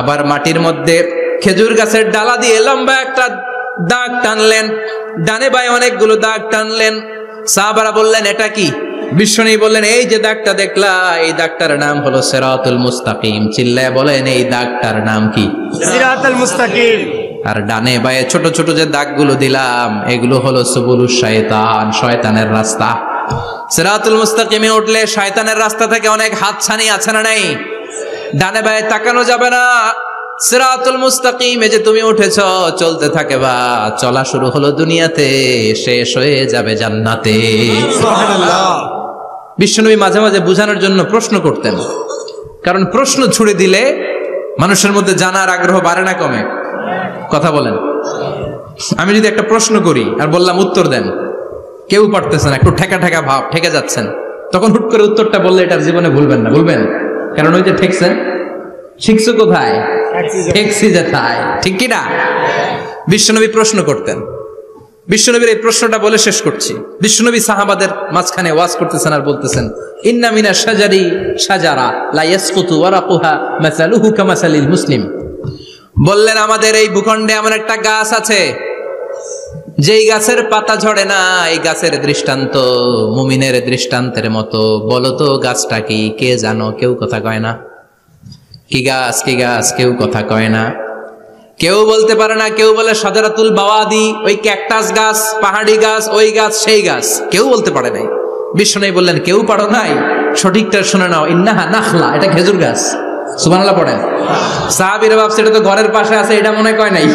আবার মাটির মধ্যে খেজুর গাছের ডালা দিয়ে লম্বা একটা দাগ টানলেন। ডানে বায়ে অনেকগুলো দাগ টানলেন। সাহাবারা বললেন, এটা কি? বিশ্বনী বললেন এই যে দাগটা দেখলা এই দাগটার নাম হলো সেরাতুল মুস্তাকিম। চিল্লায় বলেন এই দাগটার নাম কি? সিরাতাল মুস্তাকিম। আর ডানে বায়ে ছোট ছোট যে দাগগুলো দিলাম এগুলো হলো সুবুলুস শয়তান শয়তানের রাস্তা। সিরাতুল মুস্তাকিমে উঠলে শয়তানের রাস্তা থেকে অনেক হাতছানি আছে না নাই? ডানে বায়ে তাকানো যাবে না। সিরাতুল মুস্তাকিমে যে তুমি উঠেছ চলতে থাকে বা চলা শুরু হলো দুনিয়াতে শেষ হয়ে যাবে জান্নাতে। সুবহানাল্লাহ। বিশ্বনবী মাঝে মাঝে বোঝানোর জন্য প্রশ্ন করতেন। কারণ প্রশ্ন ছুড়ে দিলে মানুষের মধ্যে জানার আগ্রহ বাড়ে না কমে। কথা বলেন। আমি যদি একটা প্রশ্ন করি আর বললাম উত্তর দেন কেউ পারতেছেন একটু ঠেকা ঠেকা ভাব ঠেকে যাচ্ছেন। তখন হুট করে উত্তরটা বললে এটার জীবনে ভুলবেন না ভুলবেন। কারণ ওই যে ঠেকছেন শিখছো কোথায় ঠেকছি যেথায় ঠিক কি না? বিশ্বনবী প্রশ্ন করতেন। বিশ্বনবীর এই প্রশ্নটা বলে শেষ করছি। বিশ্বনবী সাহাবাদের মাঝখানে ওয়াজ করতেছেন আর বলতেছেন ইন্না মিনা সাজারি সাজারা লা ইয়াসকুতু ওয়ারাকুহা মাসালুহু কামাসালিল মুসলিম। বললেন আমাদের এই ভূখণ্ডে এমন একটা গাছ আছে যেই গাছের পাতা ঝরে না এই গাছের দৃষ্টান্ত মুমিনের দৃষ্টান্তের মতো। বলো তো গাছটা কি কে জানো কেউ কথা কয় না? কি গাছ কি গাছ, কেউ কথা কয় না। কেউ বলতে পারে না, কেউ বলে সাজারাতুল বাওয়াদি, ওই ক্যাকটাস গাছ, পাহাড়ি গাছ, ওই গাছ, সেই গাছ। কেউ বলতে পারে নাই। বিষ্ণু বললেন, কেউ পারো নাই? সঠিকটা শুনে নাও, ইন্নাহা নাখলা এটা খেজুর গাছ। সুবহানাল্লাহ পড়েন। সাহাবীরা ভাবছে এটা তো ঘরের পাশে আছে, এটা মনে কয় নাই।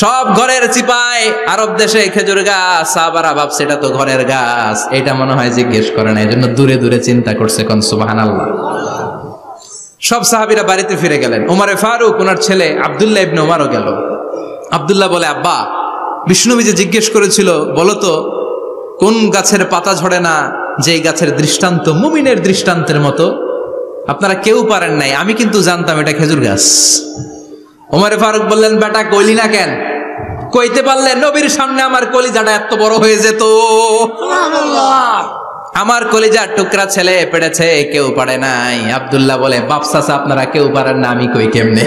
সব ঘরের চিপায় আরব দেশে খেজুর গাছ, সাহাবারা ভাবছে এটা তো ঘরের গাছ। এটা মনে হয় জিজ্ঞেস করে না এই জন্য দূরে দূরে চিন্তা করছে কোন সুবহানাল্লাহ। সব সাহাবিরা বাড়িতে ফিরে গেলেন। ওমারে ফারুক ওনার ছেলে আবদুল্লাহ ইবনে ওমারও গেল। আবদুল্লাহ বলে, আব্বা, বিষ্ণুবী যে জিজ্ঞেস করেছিল, বলো তো, কোন গাছের পাতা ঝরে না যে গাছের দৃষ্টান্ত মুমিনের দৃষ্টান্তের মতো? আপনারা কেউ পারেন নাই, আমি কিন্তু জানতাম এটা খেজুর গাছ। ওমারে ফারুক বললেন, বেটা, কইলি না কেন? কইতে পারলে নবীর সামনে আমার কলিজাটা এত বড় হয়ে যেত। আমার কলিজার টুকরা ছেলে পেড়েছে কেউ পারে নাই। আবদুল্লাহ বলে বাপসা আপনারা কেউ পারেন না, আমি কই কেমনে?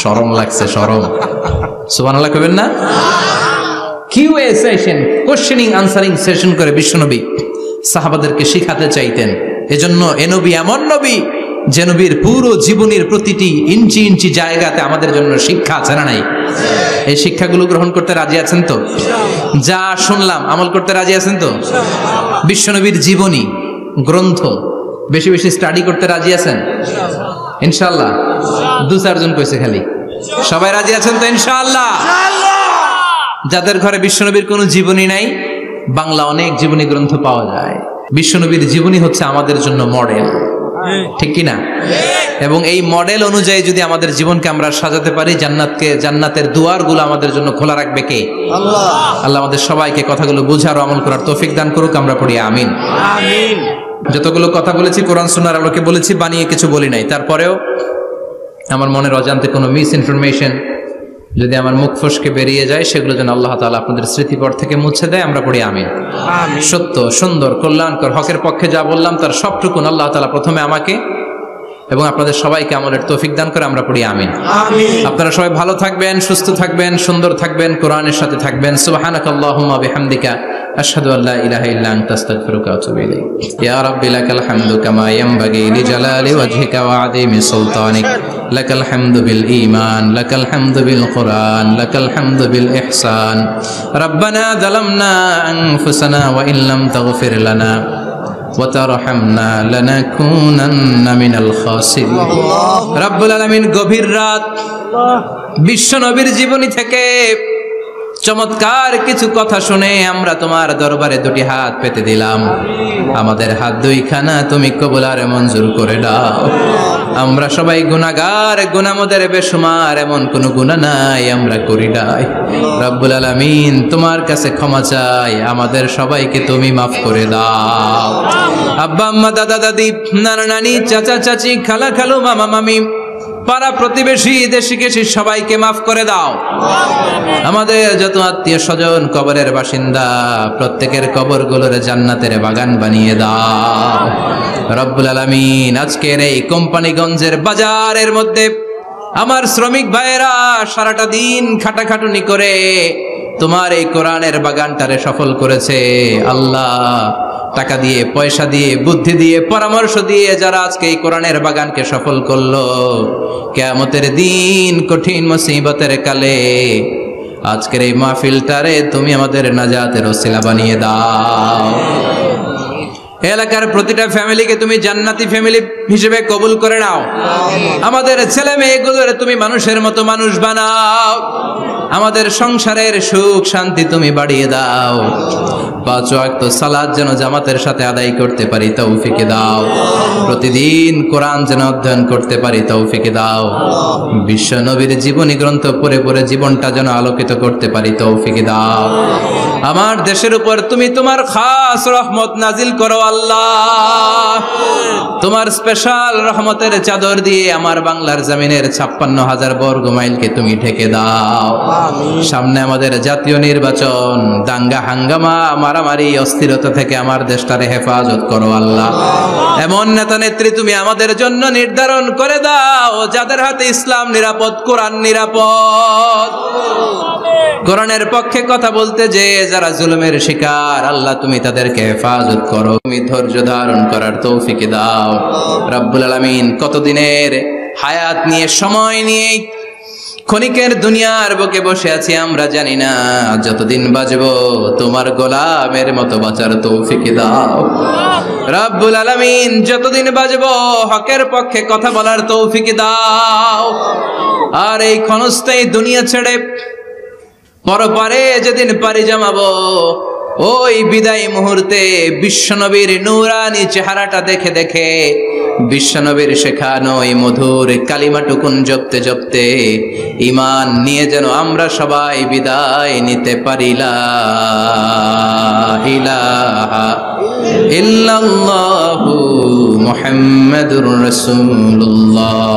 সরম লাগছে সরম সুবহানাল্লাহ কবেন না? QA session questioning answering session করে বিশ্বনবী সাহাবাদেরকে শিখাতে চাইতেন। এজন্য এ নবী এমন নবী। যে নবীর পুরো জীবনের প্রতিটি ইঞ্চি ইঞ্চি জায়গাতে আমাদের জন্য শিক্ষা আছে না নাই? এই শিক্ষাগুলো গ্রহণ করতে রাজি আছেন তো? যা শুনলাম, আমল করতে রাজি আছেন তো? বিশ্বনবীর জীবনী, গ্রন্থ, বেশি বেশি স্টাডি করতে রাজি আছেন? ইনশাল্লাহ দু চারজন কইছে খালি। সবাই রাজি আছেন তো ইনশাল্লাহ যাদের ঘরে বিশ্বনবীর কোনো জীবনী নাই, বাংলা অনেক জীবনী গ্রন্থ পাওয়া যায়। বিশ্বনবীর জীবনী হচ্ছে আমাদের জন্য মডেল ঠিক কিনা? এবং এই মডেল অনুযায়ী যদি আমাদের জীবনকে আমরা সাজাতে পারি জান্নাতকে জান্নাতের দুয়ারগুলো আমাদের জন্য খোলা রাখবে কে? আল্লাহ। আল্লাহ আমাদের সবাইকে কথাগুলো বুঝার ও আমল করার তৌফিক দান করুক আমরা পড়ি আমিন। আমিন। যতগুলো কথা বলেছি কোরআন সোনার আলোকে বলেছি বানিয়ে কিছু বলি নাই। তারপরেও আমার মনের অজান্তে কোনো মিস ইনফরমেশন যদি আমার মুখ ফসকে বেরিয়ে যায় সেগুলো যেন আল্লাহ তালা আপনাদের স্মৃতিপট থেকে মুছে দেয় আমরা পড়ি আমিন। আমিন। সত্য সুন্দর কল্যাণকর হকের পক্ষে যা বললাম তার সবটুকুন আল্লাহ তালা প্রথমে আমাকে এবং আপনাদের সবাইকে আমলের তৌফিক দান করে আমরা পড়ি আমিন। আপনারা সবাই ভালো থাকবেন সুস্থ থাকবেন সুন্দর থাকবেন কোরআনের সাথে থাকবেন। সুবহানাকাল্লাহুম্মা বিহামদিকা। আশহাদু আল্লা ইলাহা ইল্লা আনতা আস্তাগফিরুকা ওয়া আতুবু ইলাইক ইয়া রাব্বি লাকাল হামদু কামা ইয়ানবাগি লিজালালি ওয়াজহিকা ওয়া আযীমি সুলতানিক লাকাল হামদু বিল ঈমান লাকাল হামদু বিল কুরআন লাকাল হামদু বিল ইহসান রব্বানা যালামনা আনফুসানা ওয়া ইন লাম তাগফির লানা وترحمنا لنكونن من الخاسرين রব্বুল আলামিন গভীর রাত বিশ্ব নবীর জীবনী থেকে চমৎকার কিছু কথা শুনে আমরা তোমার দরবারে দুটি হাত পেতে দিলাম। আমাদের হাত দুইখানা তুমি কবুলার মঞ্জুর করে দাও। আমরা সবাই গুনাগার গুনামদের বেসুমার এমন কোনো গুনাহ নাই, আমরা করি নাই। রব্বুল আলামিন তোমার কাছে ক্ষমা চাই, আমাদের সবাইকে তুমি মাফ করে দাও। আব্বা, আম্মা, দাদা, দাদি, নানা, নানি, চাচা, চাচি, খালা, খালু, মামা, মামি পাড়া প্রতিবেশী দেশি কেশি সবাইকে মাফ করে দাও। আমাদের যত আত্মীয় স্বজন কবরের বাসিন্দা, প্রত্যেকের কবরগুলোর জান্নাতের বাগান বানিয়ে দাও। রব্বুল আলামিন, আজকের এই কোম্পানিগঞ্জের বাজারের মধ্যে আমার শ্রমিক ভাইয়েরা সারাটা দিন খাটাখাটুনি করে তোমার এই কোরআনের বাগানটারে সফল করেছে। আল্লাহ টাকা দিয়ে, পয়সা দিয়ে, বুদ্ধি দিয়ে, পরামর্শ দিয়ে যারা আজকে এই কোরআনের বাগানকে সফল করল, কেয়ামতের দিন কঠিন মুসিবতের কালে আজকের এই মাহফিলটারে তুমি আমাদের নাজাতের ওসিলা বানিয়ে দাও। এলাকার প্রতিটা ফ্যামিলিকে তুমি জান্নাতি ফ্যামিলি হিসেবে কবুল করে নাও। আমাদের ছেলে মেয়েগুলোর তুমি মানুষের মতো মানুষ বানাও। আমাদের সংসারের সুখ শান্তি তুমি বাড়িয়ে দাও। পাঁচ ওয়াক্ত সালাদ যেন জামাতের সাথে আদায় করতে পারি, তৌফিকে দাও। প্রতিদিন কোরআন যেন অধ্যয়ন করতে পারি, তৌফিকে দাও। বিশ্ব নবীর জীবনী গ্রন্থ পড়ে পড়ে জীবনটা যেন আলোকিত করতে পারি, তৌফিকে দাও। আমার দেশের উপর তুমি তোমার খাস রহমত নাজিল করো আল্লাহ। তোমার স্পেশাল রহমতের চাদর দিয়ে আমার বাংলার জমিনের ছাপ্পান্ন হাজার বর্গ মাইলকে তুমি ঢেকে দাও। সামনে আমাদের জাতীয় নির্বাচন, দাঙ্গা হাঙ্গামা মারামারি, অস্থিরতা থেকে আমার দেশটারে হেফাজত করো আল্লাহ। এমন নেতা নেত্রী তুমি আমাদের জন্য নির্ধারণ করে দাও, যাদের হাতে ইসলাম নিরাপদ, কোরআন নিরাপদ। কোরআনের পক্ষে কথা বলতে যে যারা জুলুমের শিকার, আল্লাহ তুমি তাদেরকে হেফাজত করো। তুমি ধৈর্য ধারণ করার তৌফিকে দাও। রব্বুল আলামিন কতদিনের হায়াত নিয়ে, সময় নিয়ে ক্ষণিকের দুনিয়ার বুকে বসে আছি, আমরা জানি না। যতদিন বাজব, তোমার গোলামের মতো বাঁচার তৌফিকে দাও। রব্বুল আলামিন, যতদিন বাজব, হকের পক্ষে কথা বলার তৌফিকে দাও। আর এই ক্ষণস্থায়ী দুনিয়া ছেড়ে পরপারে যেদিন পারি জমাবো, ওই বিদায় মুহূর্তে বিশ্বনবীর নূরানি চেহারাটা দেখে দেখে বিশ্বনবীর শেখানো এই মধুর কালিমাটুকুন জপতে জপতে ইমান নিয়ে যেন আমরা সবাই বিদায় নিতে পারিলা মোহাম্মদুর রাসূলুল্লাহ।